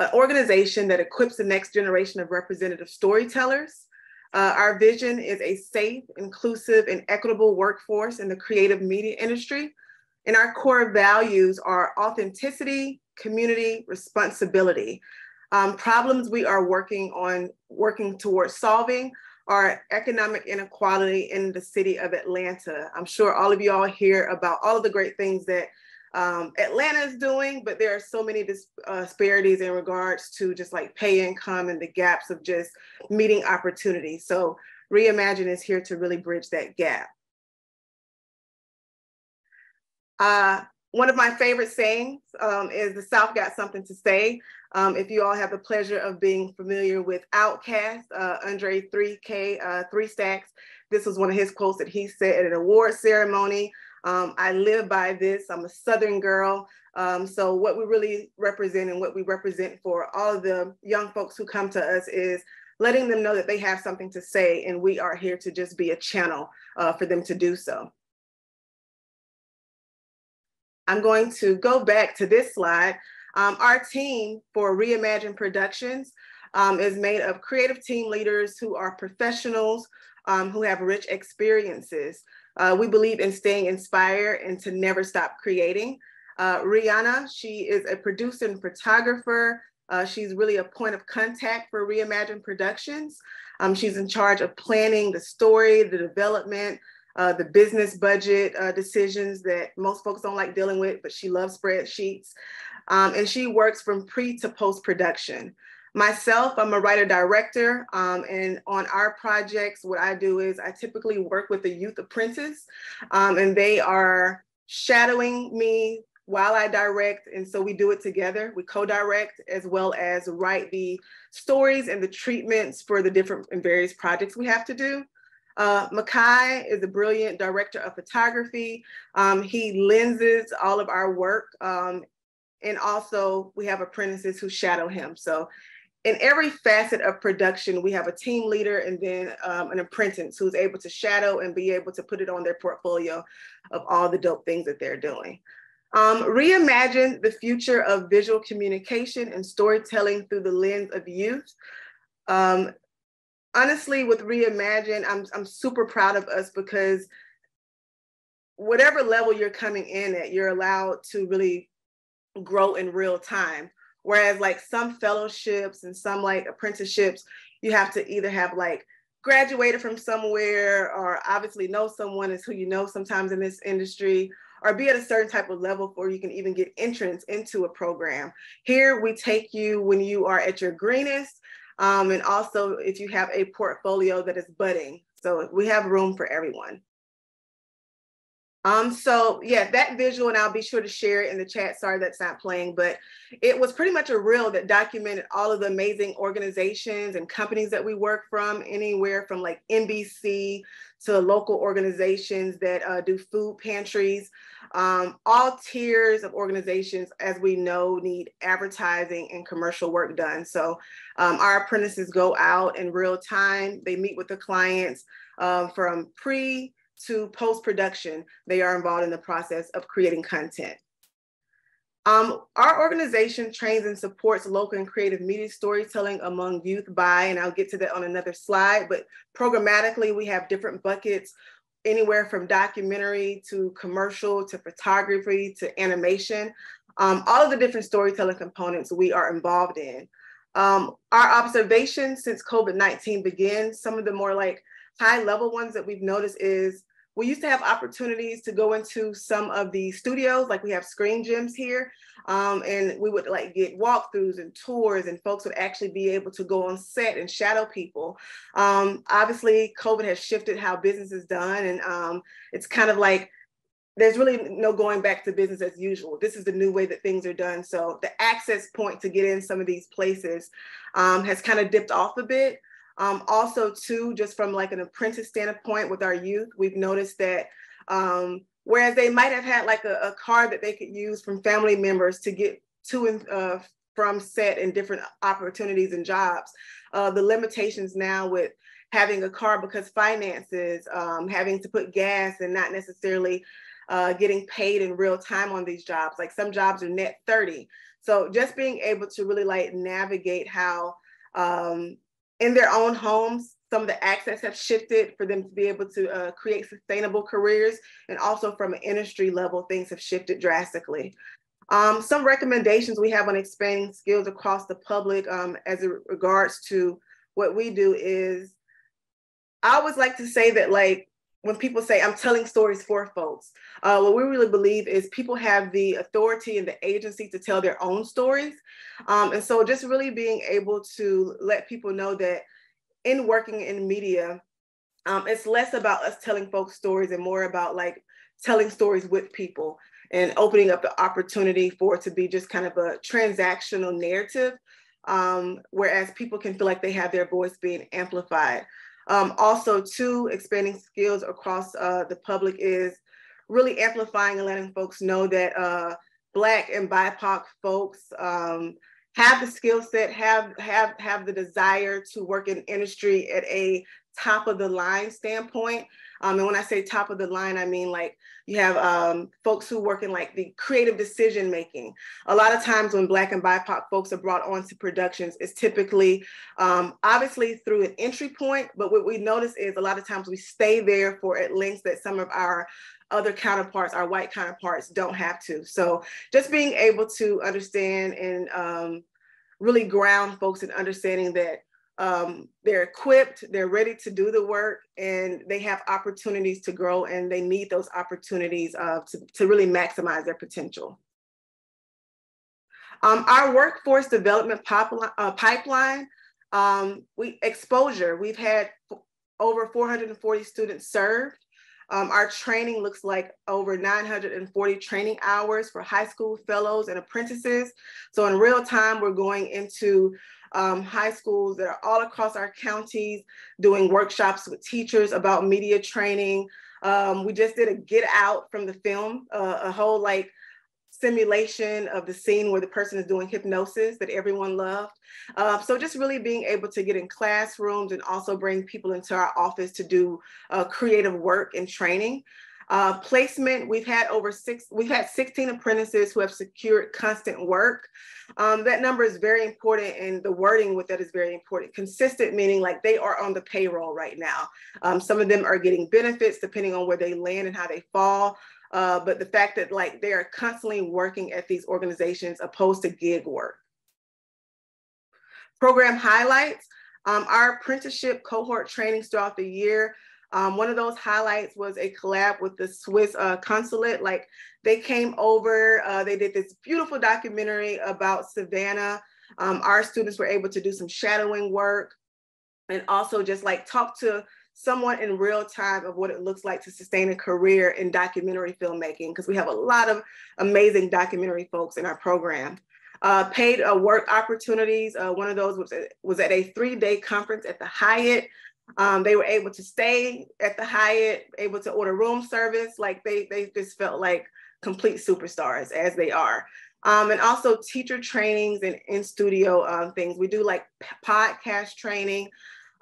Speaker 6: an organization that equips the next generation of representative storytellers. Uh, our vision is a safe, inclusive, and equitable workforce in the creative media industry. And our core values are authenticity, community responsibility. Um, problems we are working on, working towards solving are economic inequality in the city of Atlanta. I'm sure all of you all hear about all of the great things that um, Atlanta is doing, but there are so many dis- uh, disparities in regards to just like pay income and the gaps of just meeting opportunities. So Reimagine is here to really bridge that gap. Uh, one of my favorite sayings um, is the South got something to say. Um, if you all have the pleasure of being familiar with Outkast, uh, Andre 3K, uh, Three Stacks, this was one of his quotes that he said at an award ceremony. Um, I live by this. I'm a Southern girl. Um, so what we really represent and what we represent for all of the young folks who come to us is letting them know that they have something to say and we are here to just be a channel uh, for them to do so. I'm going to go back to this slide. Um, our team for Reimagine Productions um, is made of creative team leaders who are professionals um, who have rich experiences. Uh, we believe in staying inspired and to never stop creating. Uh, Rihanna, she is a producer and photographer, Uh, she's really a point of contact for Reimagine Productions. Um, she's in charge of planning the story, the development, uh, the business budget uh, decisions that most folks don't like dealing with, but she loves spreadsheets. Um, and she works from pre to post production. Myself, I'm a writer director, um, and on our projects, what I do is I typically work with the youth apprentice, um, and they are shadowing me while I direct. And so we do it together. We co direct as well as write the stories and the treatments for the different and various projects we have to do. Uh, Makai is a brilliant director of photography. Um, he lenses all of our work. Um, and also, we have apprentices who shadow him. So in every facet of production, we have a team leader and then um, an apprentice who's able to shadow and be able to put it on their portfolio of all the dope things that they're doing. Um, reimagine the future of visual communication and storytelling through the lens of youth. Um, honestly, with Reimagine, I'm, I'm super proud of us because whatever level you're coming in at, you're allowed to really grow in real time. Whereas like some fellowships and some like apprenticeships, you have to either have like graduated from somewhere or obviously know someone is who you know sometimes in this industry or be at a certain type of level before you can even get entrance into a program. Here we take you when you are at your greenest um, and also if you have a portfolio that is budding. So we have room for everyone. Um, so yeah, that visual, and I'll be sure to share it in the chat. Sorry that's not playing, but it was pretty much a reel that documented all of the amazing organizations and companies that we work from, anywhere from like NBC to local organizations that uh, do food pantries. Um, all tiers of organizations, as we know, need advertising and commercial work done. So um, our apprentices go out in real time. They meet with the clients um, from pre to post-production, they are involved in the process of creating content. Um, our organization trains and supports local and creative media storytelling among youth by, and I'll get to that on another slide, but programmatically, we have different buckets, anywhere from documentary to commercial to photography to animation. Um, all of the different storytelling components we are involved in. Um, our observations since COVID-19 began, some of the more like high level ones that we've noticed is we used to have opportunities to go into some of the studios, like we have Screen Gems here, um, and we would like get walkthroughs and tours, and folks would actually be able to go on set and shadow people. Um, obviously, COVID has shifted how business is done, and um, it's kind of like there's really no going back to business as usual. This is the new way that things are done. So the access point to get in some of these places um, has kind of dipped off a bit. Um, also, too, just from like an apprentice standpoint with our youth, we've noticed that um, whereas they might have had like a, a, card that they could use from family members to get to and uh, from set and different opportunities and jobs, uh, the limitations now with having a car because finances, um, having to put gas and not necessarily uh, getting paid in real time on these jobs. Like some jobs are net 30. So just being able to really like navigate how um, in their own homes, some of the access have shifted for them to be able to uh, create sustainable careers. And also from an industry level, things have shifted drastically. Um, some recommendations we have on expanding skills across the public um, as it regards to what we do is, I always like to say that like, when people say I'm telling stories for folks, uh, what we really believe is people have the authority and the agency to tell their own stories. Um, and so just really being able to let people know that in working in media, um, it's less about us telling folks stories and more about like telling stories with people and opening up the opportunity for it to be just kind of a transactional narrative, um, whereas people can feel like they have their voice being amplified. Um, also, two, expanding skills across uh, the public is really amplifying and letting folks know that uh, Black and BIPOC folks um, have the skill set, have, have, have the desire to work in industry at a top of the line standpoint. Um, and when I say top of the line, I mean like you have um, folks who work in like the creative decision making. A lot of times when Black and BIPOC folks are brought onto productions, it's typically um, obviously through an entry point, but what we notice is a lot of times we stay there for at lengths that some of our other counterparts, our white counterparts, don't have to. So just being able to understand and um, really ground folks in understanding that um, they're equipped, they're ready to do the work, and they have opportunities to grow, and they need those opportunities uh, to, to really maximize their potential. Um, our workforce development pipeline, uh, pipeline um, we exposure, we've had over 440 students served. Um, our training looks like over 940 training hours for high school fellows and apprentices. So in real time, we're going into um, high schools that are all across our counties doing workshops with teachers about media training. Um, we just did a get out from the film, uh, a whole like simulation of the scene where the person is doing hypnosis that everyone loved. Uh, so just really being able to get in classrooms and also bring people into our office to do uh, creative work and training. Uh, placement, we've had over six, we've had 16 apprentices who have secured constant work. Um, that number is very important and the wording with that is very important. Consistent meaning like they are on the payroll right now. Um, some of them are getting benefits depending on where they land and how they fall. Uh, but the fact that like they are constantly working at these organizations opposed to gig work. Program highlights, um, our apprenticeship cohort trainings throughout the year. Um, one of those highlights was a collab with the Swiss uh, consulate. Like they came over, uh, they did this beautiful documentary about Savannah. Um, our students were able to do some shadowing work and also just like talk to someone in real time of what it looks like to sustain a career in documentary filmmaking, because we have a lot of amazing documentary folks in our program. Uh, paid uh, work opportunities. Uh, one of those was, was at a three day conference at the Hyatt. Um, they were able to stay at the Hyatt, able to order room service. Like they, they just felt like complete superstars as they are. Um, and also teacher trainings and in studio um, things. We do like podcast training.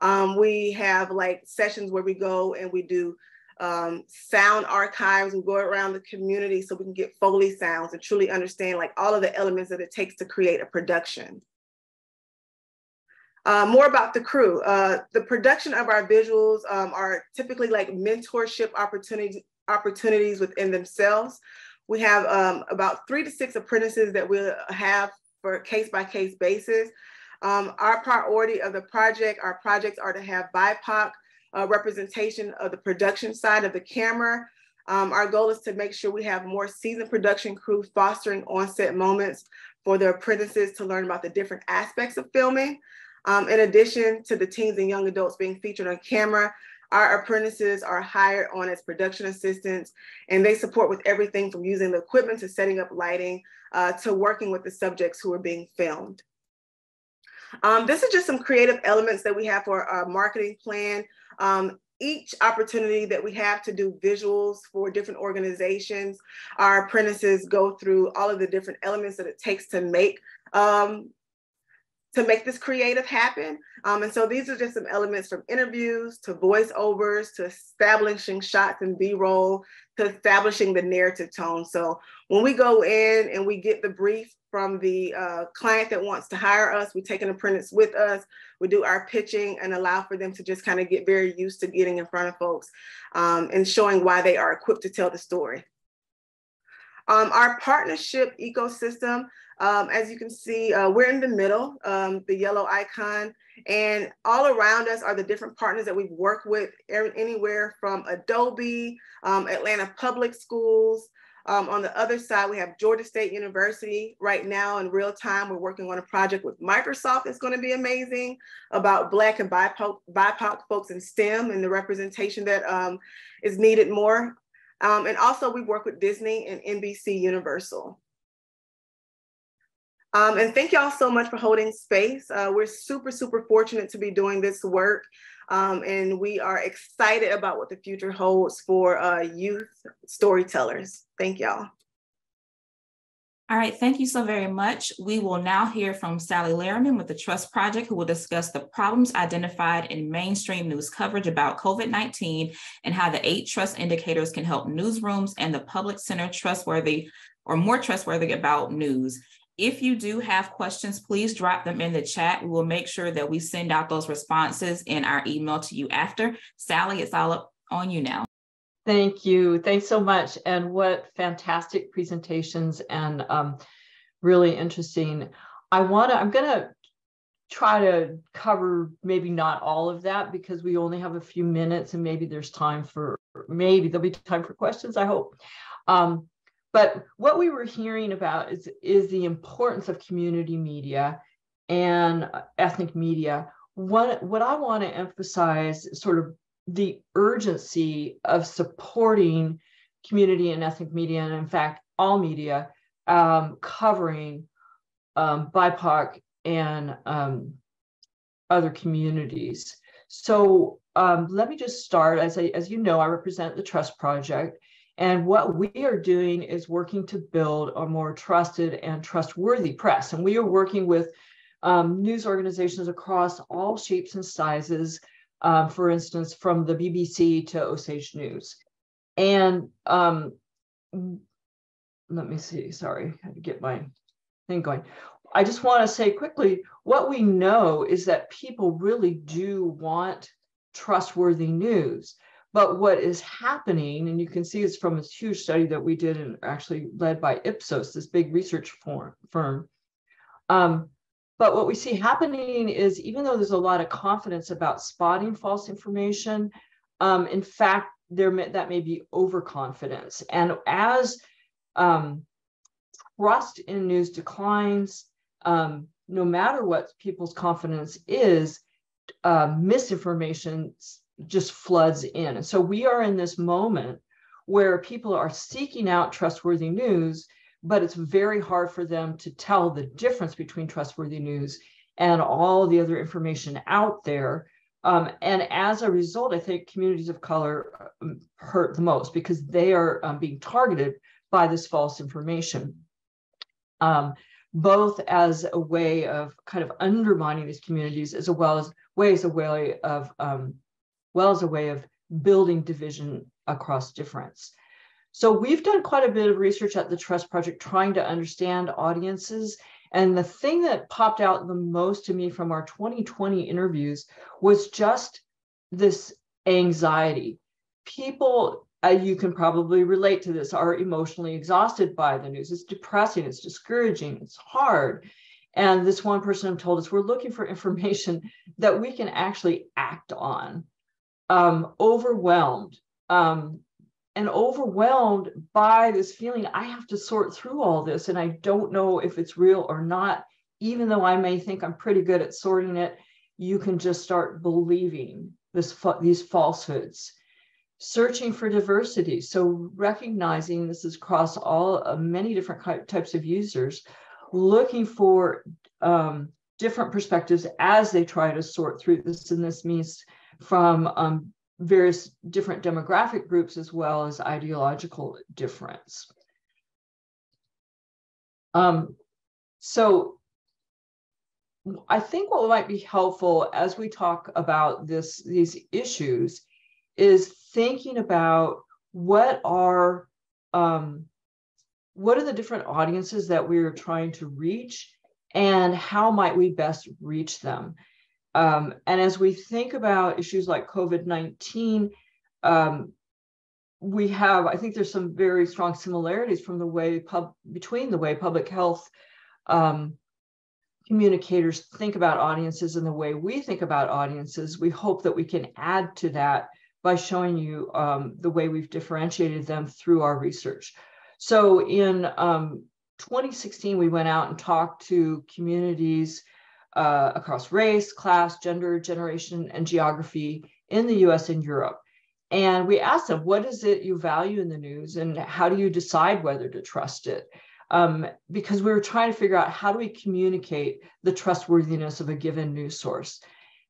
Speaker 6: Um, we have like sessions where we go and we do um, sound archives and go around the community so we can get Foley sounds and truly understand like all of the elements that it takes to create a production. Uh, more about the crew. Uh, the production of our visuals um, are typically like mentorship opportunities, opportunities within themselves. We have um, about three to six apprentices that we'll have for case by case basis. Um, our priority of the project, our projects are to have BIPOC uh, representation of the production side of the camera. Um, our goal is to make sure we have more seasoned production crew fostering on-set moments for the apprentices to learn about the different aspects of filming. Um, in addition to the teens and young adults being featured on camera, our apprentices are hired on as production assistants, and they support with everything from using the equipment to setting up lighting uh, to working with the subjects who are being filmed. Um, this is just some creative elements that we have for our marketing plan. Um, each opportunity that we have to do visuals for different organizations, our apprentices go through all of the different elements that it takes to make um, to make this creative happen. Um, and so these are just some elements from interviews to voiceovers to establishing shots and B-roll to establishing the narrative tone. So when we go in and we get the brief from the uh, client that wants to hire us. We take an apprentice with us. We do our pitching and allow for them to just kind of get very used to getting in front of folks um, and showing why they are equipped to tell the story. Um, our partnership ecosystem, um, as you can see, uh, we're in the middle, um, the yellow icon, and all around us are the different partners that we've worked with anywhere from Adobe, um, Atlanta Public Schools, um, on the other side, we have Georgia State University right now in real time. We're working on a project with Microsoft that's going to be amazing about Black and BIPOC, BIPOC folks in STEM and the representation that um, is needed more. Um, and also we work with Disney and NBC Universal. Um, and thank y'all so much for holding space. Uh, we're super, super fortunate to be doing this work. Um, and we are excited about what the future holds for uh, youth storytellers. Thank y'all.
Speaker 1: All right, thank you so very much. We will now hear from Sally Lehrman with the Trust Project, who will discuss the problems identified in mainstream news coverage about COVID-19 and how the eight trust indicators can help newsrooms and the public center trustworthy or more trustworthy about news. If you do have questions, please drop them in the chat. We will make sure that we send out those responses in our email to you after. Sally, it's all up on you now.
Speaker 7: Thank you. Thanks so much. And what fantastic presentations and um, really interesting. I want to, I'm going to try to cover maybe not all of that because we only have a few minutes and maybe there's time for, maybe there'll be time for questions, I hope. Um, but what we were hearing about is, is the importance of community media and ethnic media. What, what I want to emphasize is sort of the urgency of supporting community and ethnic media, and in fact, all media um, covering um, BIPOC and um, other communities. So um, let me just start. As, I, as you know, I represent the Trust Project. And what we are doing is working to build a more trusted and trustworthy press. And we are working with um, news organizations across all shapes and sizes, um, for instance, from the BBC to Osage News. And um, let me see, sorry, I had to get my thing going. I just want to say quickly what we know is that people really do want trustworthy news. But what is happening, and you can see it's from this huge study that we did and actually led by Ipsos, this big research firm. Um, but what we see happening is even though there's a lot of confidence about spotting false information, um, in fact, there may, that may be overconfidence. And as um, trust in news declines, um, no matter what people's confidence is, uh, misinformation just floods in. And so we are in this moment where people are seeking out trustworthy news, but it's very hard for them to tell the difference between trustworthy news and all the other information out there. Um, and as a result, I think communities of color um, hurt the most because they are um, being targeted by this false information. Um, both as a way of kind of undermining these communities as well as ways a way of um, well as a way of building division across difference. So we've done quite a bit of research at the Trust Project trying to understand audiences. And the thing that popped out the most to me from our 2020 interviews was just this anxiety. People uh, you can probably relate to this, are emotionally exhausted by the news. It's depressing, it's discouraging, it's hard. And this one person told us we're looking for information that we can actually act on. Um, overwhelmed, um, and overwhelmed by this feeling I have to sort through all this and I don't know if it's real or not. Even though I may think I'm pretty good at sorting it, you can just start believing this these falsehoods searching for diversity. So recognizing this is across all uh, many different types of users, looking for um, different perspectives as they try to sort through this. And this means from um, various different demographic groups as well as ideological difference. Um, so I think what might be helpful as we talk about this, these issues is thinking about what are um, what are the different audiences that we're trying to reach and how might we best reach them um, and as we think about issues like covid-19 um, we have i think there's some very strong similarities from the way pub between the way public health um, communicators think about audiences and the way we think about audiences we hope that we can add to that by showing you um, the way we've differentiated them through our research. So in um, 2016, we went out and talked to communities uh, across race, class, gender, generation, and geography in the US and Europe. And we asked them, what is it you value in the news and how do you decide whether to trust it? Um, because we were trying to figure out how do we communicate the trustworthiness of a given news source.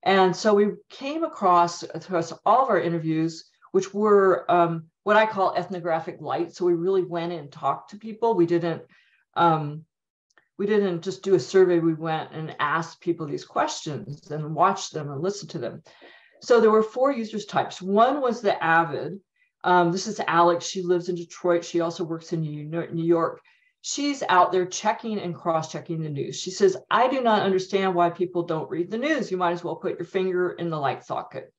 Speaker 7: And so we came across, across all of our interviews, which were um, what I call ethnographic light. So we really went and talked to people. We didn't um, we didn't just do a survey. We went and asked people these questions and watched them and listened to them. So there were four users types. One was the avid. Um, this is Alex. She lives in Detroit. She also works in New York she's out there checking and cross-checking the news. She says, I do not understand why people don't read the news. You might as well put your finger in the light socket.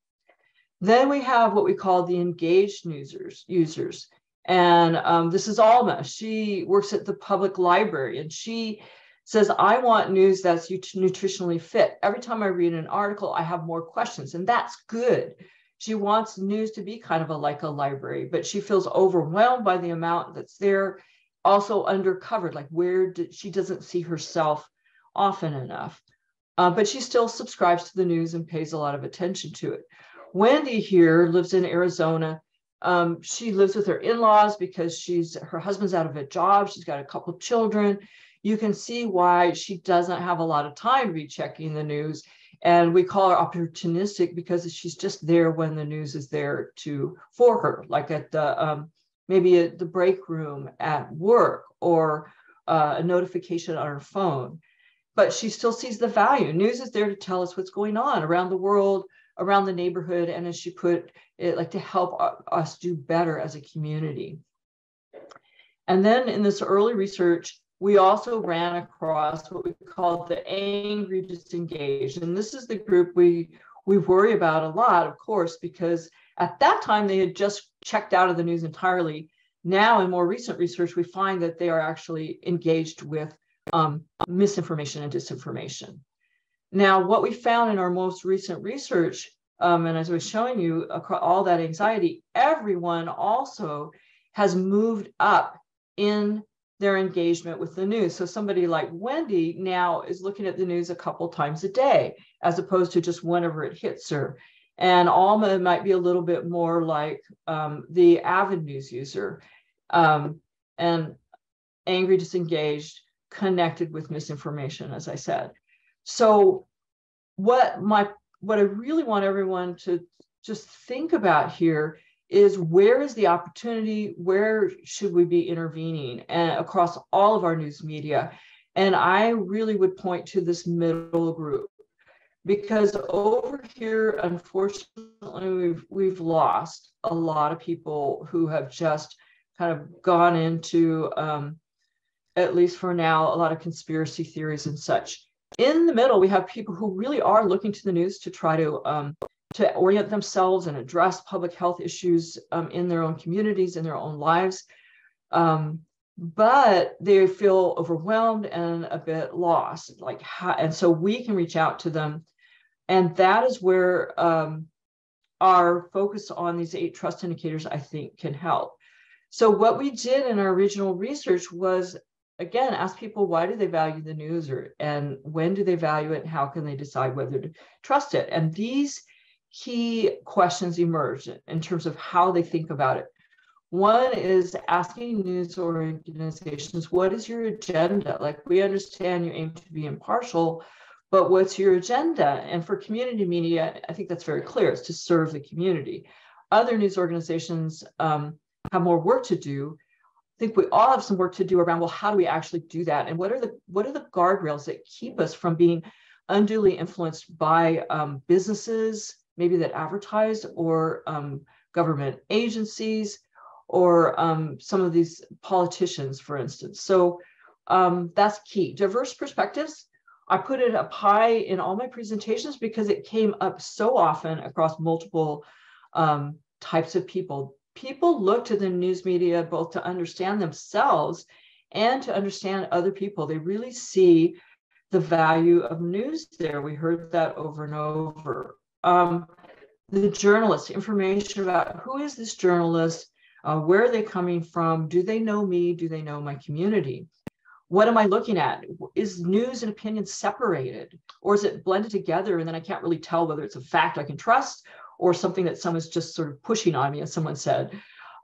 Speaker 7: Then we have what we call the engaged users. users. And um, this is Alma. She works at the public library and she says, I want news that's nutritionally fit. Every time I read an article, I have more questions, and that's good. She wants news to be kind of a like a library, but she feels overwhelmed by the amount that's there, also undercovered, like where did, she doesn't see herself often enough. Uh, but she still subscribes to the news and pays a lot of attention to it. Wendy here lives in Arizona. Um, she lives with her in-laws because she's her husband's out of a job. She's got a couple of children you can see why she doesn't have a lot of time to be checking the news. And we call her opportunistic because she's just there when the news is there to for her, like at the um, maybe at the break room at work or uh, a notification on her phone. But she still sees the value. News is there to tell us what's going on around the world, around the neighborhood, and as she put it, like to help us do better as a community. And then in this early research, we also ran across what we call the angry disengaged. And this is the group we, we worry about a lot, of course, because at that time they had just checked out of the news entirely. Now, in more recent research, we find that they are actually engaged with um, misinformation and disinformation. Now, what we found in our most recent research, um, and as I was showing you, all that anxiety, everyone also has moved up in their engagement with the news. So somebody like Wendy now is looking at the news a couple times a day, as opposed to just whenever it hits her. And Alma might be a little bit more like um, the avid news user um, and angry, disengaged, connected with misinformation, as I said. So what my what I really want everyone to just think about here is where is the opportunity? Where should we be intervening and across all of our news media? And I really would point to this middle group because over here, unfortunately, we've we've lost a lot of people who have just kind of gone into, um, at least for now, a lot of conspiracy theories and such. In the middle, we have people who really are looking to the news to try to um, to orient themselves and address public health issues um, in their own communities, in their own lives. Um, but they feel overwhelmed and a bit lost. Like, how, and so we can reach out to them, and that is where um, our focus on these eight trust indicators, I think, can help. So what we did in our original research was again ask people why do they value the news or and when do they value it and how can they decide whether to trust it and these key questions emerge in terms of how they think about it. One is asking news organizations, what is your agenda? Like, we understand you aim to be impartial, but what's your agenda? And for community media, I think that's very clear it's to serve the community. Other news organizations um, have more work to do. Think we all have some work to do around well, how do we actually do that? And what are the what are the guardrails that keep us from being unduly influenced by um, businesses, maybe that advertise or um, government agencies or um, some of these politicians, for instance. So um, that's key. Diverse perspectives. I put it up high in all my presentations because it came up so often across multiple um, types of people. People look to the news media both to understand themselves and to understand other people. They really see the value of news there. We heard that over and over um, the journalist, information about who is this journalist, uh, where are they coming from, do they know me, do they know my community? What am I looking at? Is news and opinion separated or is it blended together? And then I can't really tell whether it's a fact I can trust or something that someone's just sort of pushing on me, as someone said.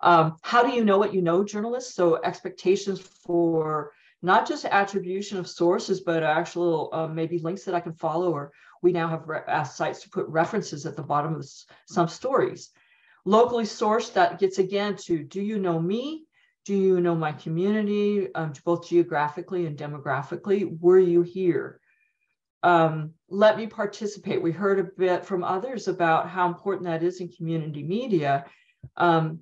Speaker 7: Um, how do you know what you know, journalists? So expectations for not just attribution of sources, but actual uh, maybe links that I can follow or we now have asked sites to put references at the bottom of some stories. Locally sourced, that gets again to do you know me? Do you know my community, um, both geographically and demographically? Were you here? Um, let me participate. We heard a bit from others about how important that is in community media um,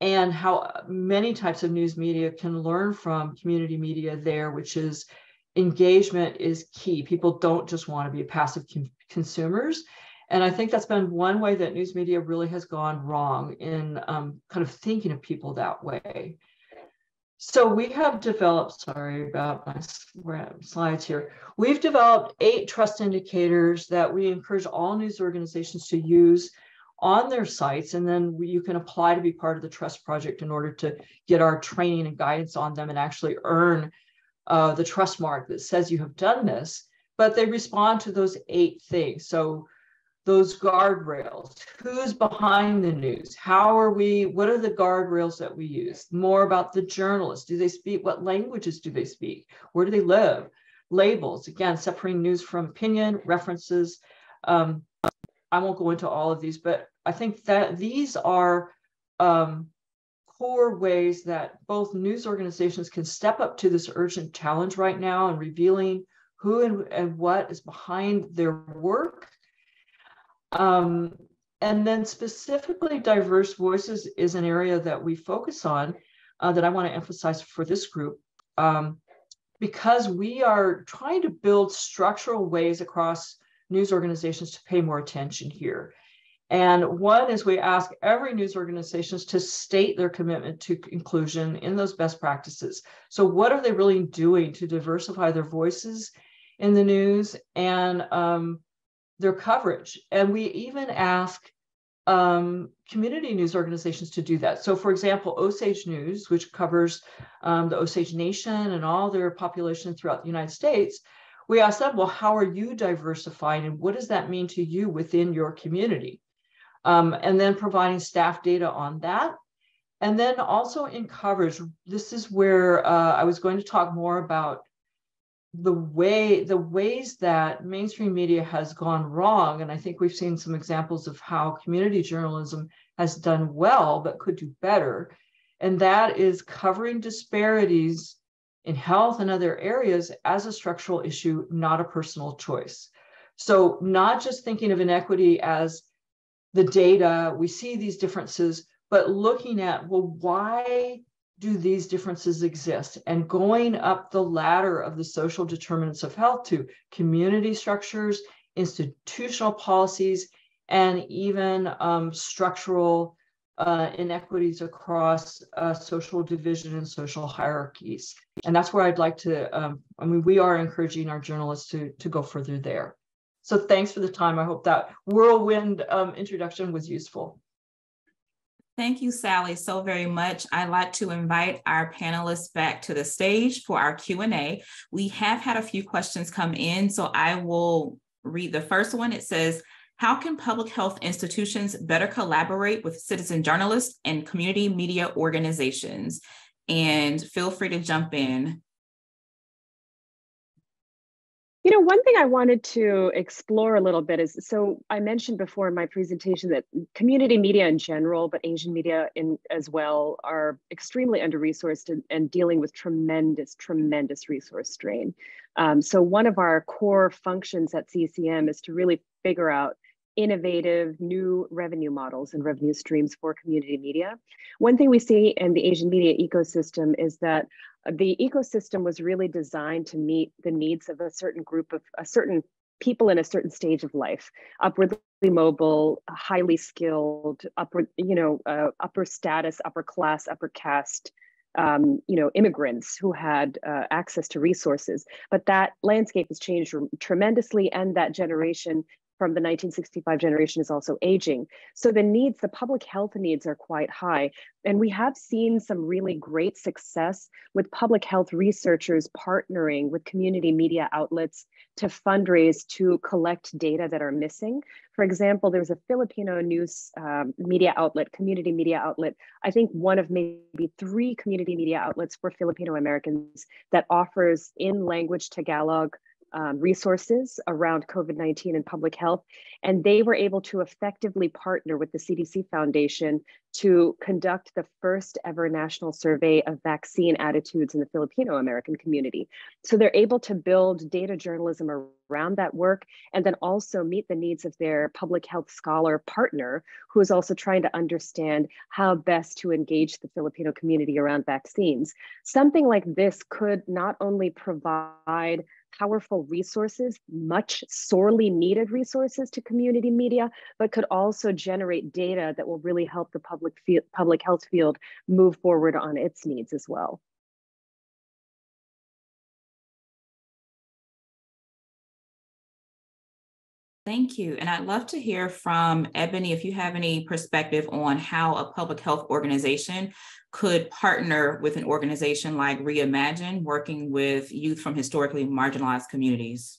Speaker 7: and how many types of news media can learn from community media there, which is engagement is key. People don't just want to be passive consumers. And I think that's been one way that news media really has gone wrong in um, kind of thinking of people that way. So we have developed, sorry about my slides here. We've developed eight trust indicators that we encourage all news organizations to use on their sites. And then you can apply to be part of the trust project in order to get our training and guidance on them and actually earn uh, the trust mark that says you have done this. But they respond to those eight things. So those guardrails? Who's behind the news? How are we what are the guardrails that we use? More about the journalists. Do they speak what languages do they speak? Where do they live? Labels again separating news from opinion references. Um, i won't go into all of these but i think that these are um, core ways that both news organizations can step up to this urgent challenge right now and revealing who and, and what is behind their work um, and then specifically diverse voices is an area that we focus on uh, that I want to emphasize for this group um, because we are trying to build structural ways across news organizations to pay more attention here. And one is we ask every news organizations to state their commitment to inclusion in those best practices. So what are they really doing to diversify their voices in the news and um, their coverage. And we even ask um, community news organizations to do that. So, for example, Osage News, which covers um, the Osage Nation and all their population throughout the United States, we ask them, well, how are you diversifying and what does that mean to you within your community? Um, and then providing staff data on that. And then also in coverage, this is where uh, I was going to talk more about the way the ways that mainstream media has gone wrong and i think we've seen some examples of how community journalism has done well but could do better and that is covering disparities in health and other areas as a structural issue not a personal choice. So not just thinking of inequity as the data we see these differences but looking at well why do these differences exist? And going up the ladder of the social determinants of health to community structures, institutional policies, and even um, structural uh, inequities across uh, social division and social hierarchies. And that's where I'd like to, um, I mean, we are encouraging our journalists to, to go further there. So thanks for the time. I hope that whirlwind um, introduction was useful.
Speaker 1: Thank you, Sally, so very much. I'd like to invite our panelists back to the stage for our Q&A. We have had a few questions come in, so I will read the first one. It says, how can public health institutions better collaborate with citizen journalists and community media organizations? And feel free to jump in.
Speaker 4: You know, one thing I wanted to explore a little bit is so I mentioned before in my presentation that community media in general, but Asian media in as well, are extremely under resourced and, and, dealing with tremendous, tremendous resource strain. Um, so, one of our core functions at CCM is to really figure out innovative new revenue models and revenue streams for community media. One thing we see in the Asian media ecosystem is that the ecosystem was really designed to meet the needs of a certain group of a certain people in a certain stage of life upwardly mobile highly skilled upper you know uh, upper status upper class upper caste um, you know immigrants who had uh, access to resources but that landscape has changed tremendously and that generation from the 1965 generation is also aging. So the needs, the public health needs are quite high. And we have seen some really great success with public health researchers partnering with community media outlets to fundraise to collect data that are missing. For example, there's a Filipino news um, media outlet, community media outlet, I think one of maybe three community media outlets for Filipino Americans that offers in language Tagalog um, resources around COVID 19 and public health. And they were able to effectively partner with the CDC Foundation to conduct the first ever national survey of vaccine attitudes in the Filipino American community. So they're able to build data journalism around that work and then also meet the needs of their public health scholar partner, who is also trying to understand how best to engage the Filipino community around vaccines. Something like this could not only provide powerful resources, much sorely needed resources to community media, but could also generate data that will really help the public public health field move forward on its needs as well.
Speaker 1: Thank you. And I'd love to hear from Ebony if you have any perspective on how a public health organization could partner with an organization like Reimagine, working with youth from historically marginalized communities.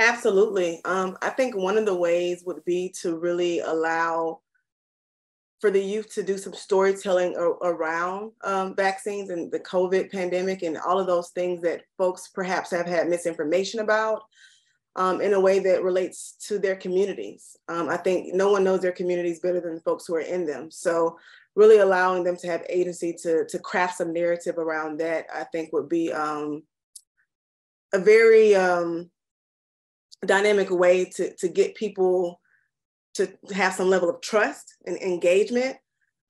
Speaker 6: Absolutely. Um, I think one of the ways would be to really allow for the youth to do some storytelling around um, vaccines and the COVID pandemic and all of those things that folks perhaps have had misinformation about um, in a way that relates to their communities. Um, I think no one knows their communities better than the folks who are in them. So really allowing them to have agency to, to craft some narrative around that, I think would be um, a very um, dynamic way to, to get people to have some level of trust and engagement.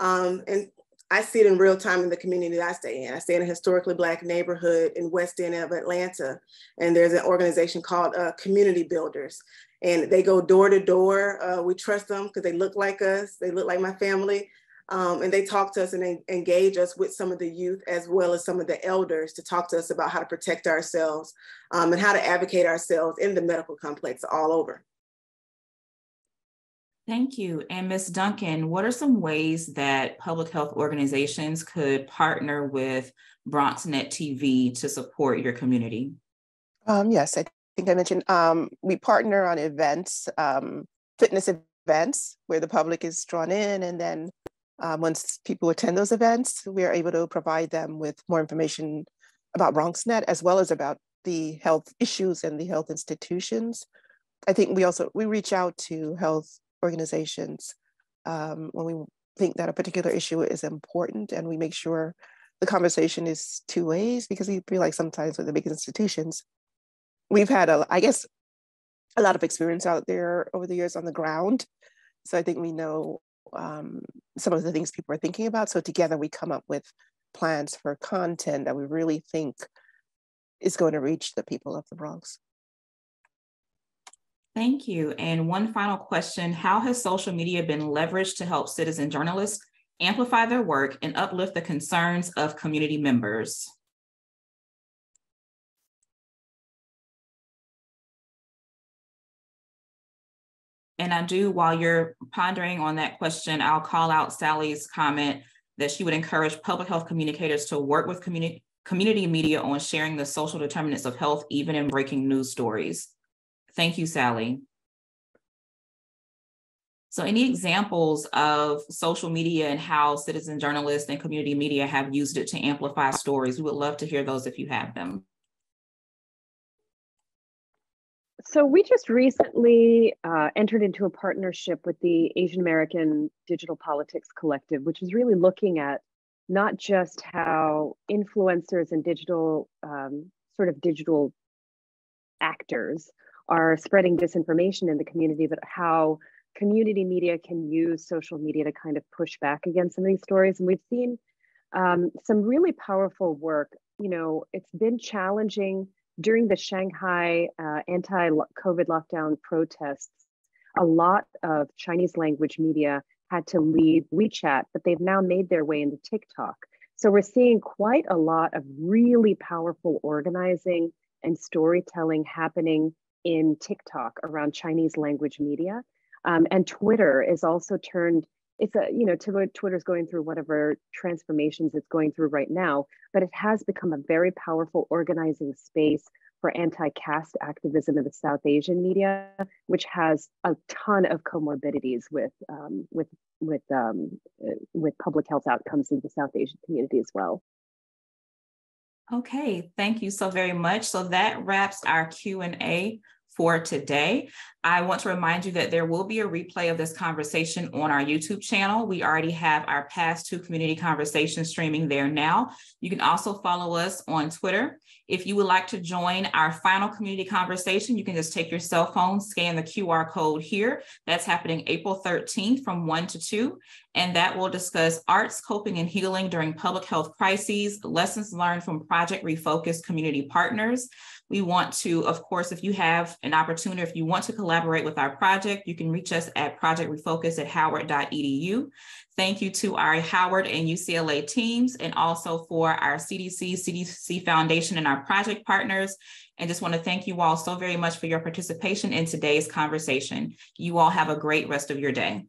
Speaker 6: Um, and I see it in real time in the community that I stay in. I stay in a historically Black neighborhood in West End of Atlanta, and there's an organization called uh, Community Builders. And they go door to door. Uh, we trust them because they look like us, they look like my family. Um, and they talk to us and they engage us with some of the youth as well as some of the elders to talk to us about how to protect ourselves um, and how to advocate ourselves in the medical complex all over.
Speaker 1: Thank you. And Ms. Duncan, what are some ways that public health organizations could partner with BronxNet TV to support your community?
Speaker 3: Um, yes, I think I mentioned um, we partner on events, um, fitness events where the public is drawn in. And then um, once people attend those events, we are able to provide them with more information about BronxNet as well as about the health issues and the health institutions. I think we also, we reach out to health organizations um, when we think that a particular issue is important and we make sure the conversation is two ways because we feel like sometimes with the big institutions we've had a i guess a lot of experience out there over the years on the ground. So i think we know um, some of the things people are thinking about. So together we come up with plans for content that we really think is going to reach the people of the bronx
Speaker 1: Thank you. And one final question How has social media been leveraged to help citizen journalists amplify their work and uplift the concerns of community members? And I do, while you're pondering on that question, I'll call out Sally's comment that she would encourage public health communicators to work with community, community media on sharing the social determinants of health, even in breaking news stories. Thank you, Sally. So any examples of social media and how citizen journalists and community media have used it to amplify stories? We would love to hear those if you have them.
Speaker 4: So we just recently uh, entered into a partnership with the Asian American Digital Politics Collective, which is really looking at not just how influencers and digital um, sort of digital actors are spreading disinformation in the community, but how community media can use social media to kind of push back against some of these stories. And we've seen um, some really powerful work. You know, it's been challenging during the Shanghai uh, anti COVID lockdown protests. A lot of Chinese language media had to leave WeChat, but they've now made their way into TikTok. So we're seeing quite a lot of really powerful organizing and storytelling happening in TikTok around Chinese language media. Um, and Twitter is also turned, it's a, you know, Twitter, Twitter's going through whatever transformations it's going through right now, but it has become a very powerful organizing space for anti-caste activism in the South Asian media, which has a ton of comorbidities with um, with with um, with public health outcomes in the South Asian community as well.
Speaker 1: Okay, thank you so very much. So that wraps our Q&A for today. I want to remind you that there will be a replay of this conversation on our YouTube channel. We already have our past two community conversations streaming there now. You can also follow us on Twitter. If you would like to join our final community conversation, you can just take your cell phone, scan the QR code here. That's happening April 13th from 1 to 2. And that will discuss arts, coping, and healing during public health crises, lessons learned from Project Refocus community partners. We want to, of course, if you have an opportunity. If you want to collaborate with our project, you can reach us at projectrefocus at howard.edu. Thank you to our Howard and UCLA teams and also for our CDC, CDC Foundation, and our project partners. And just want to thank you all so very much for your participation in today's conversation. You all have a great rest of your day.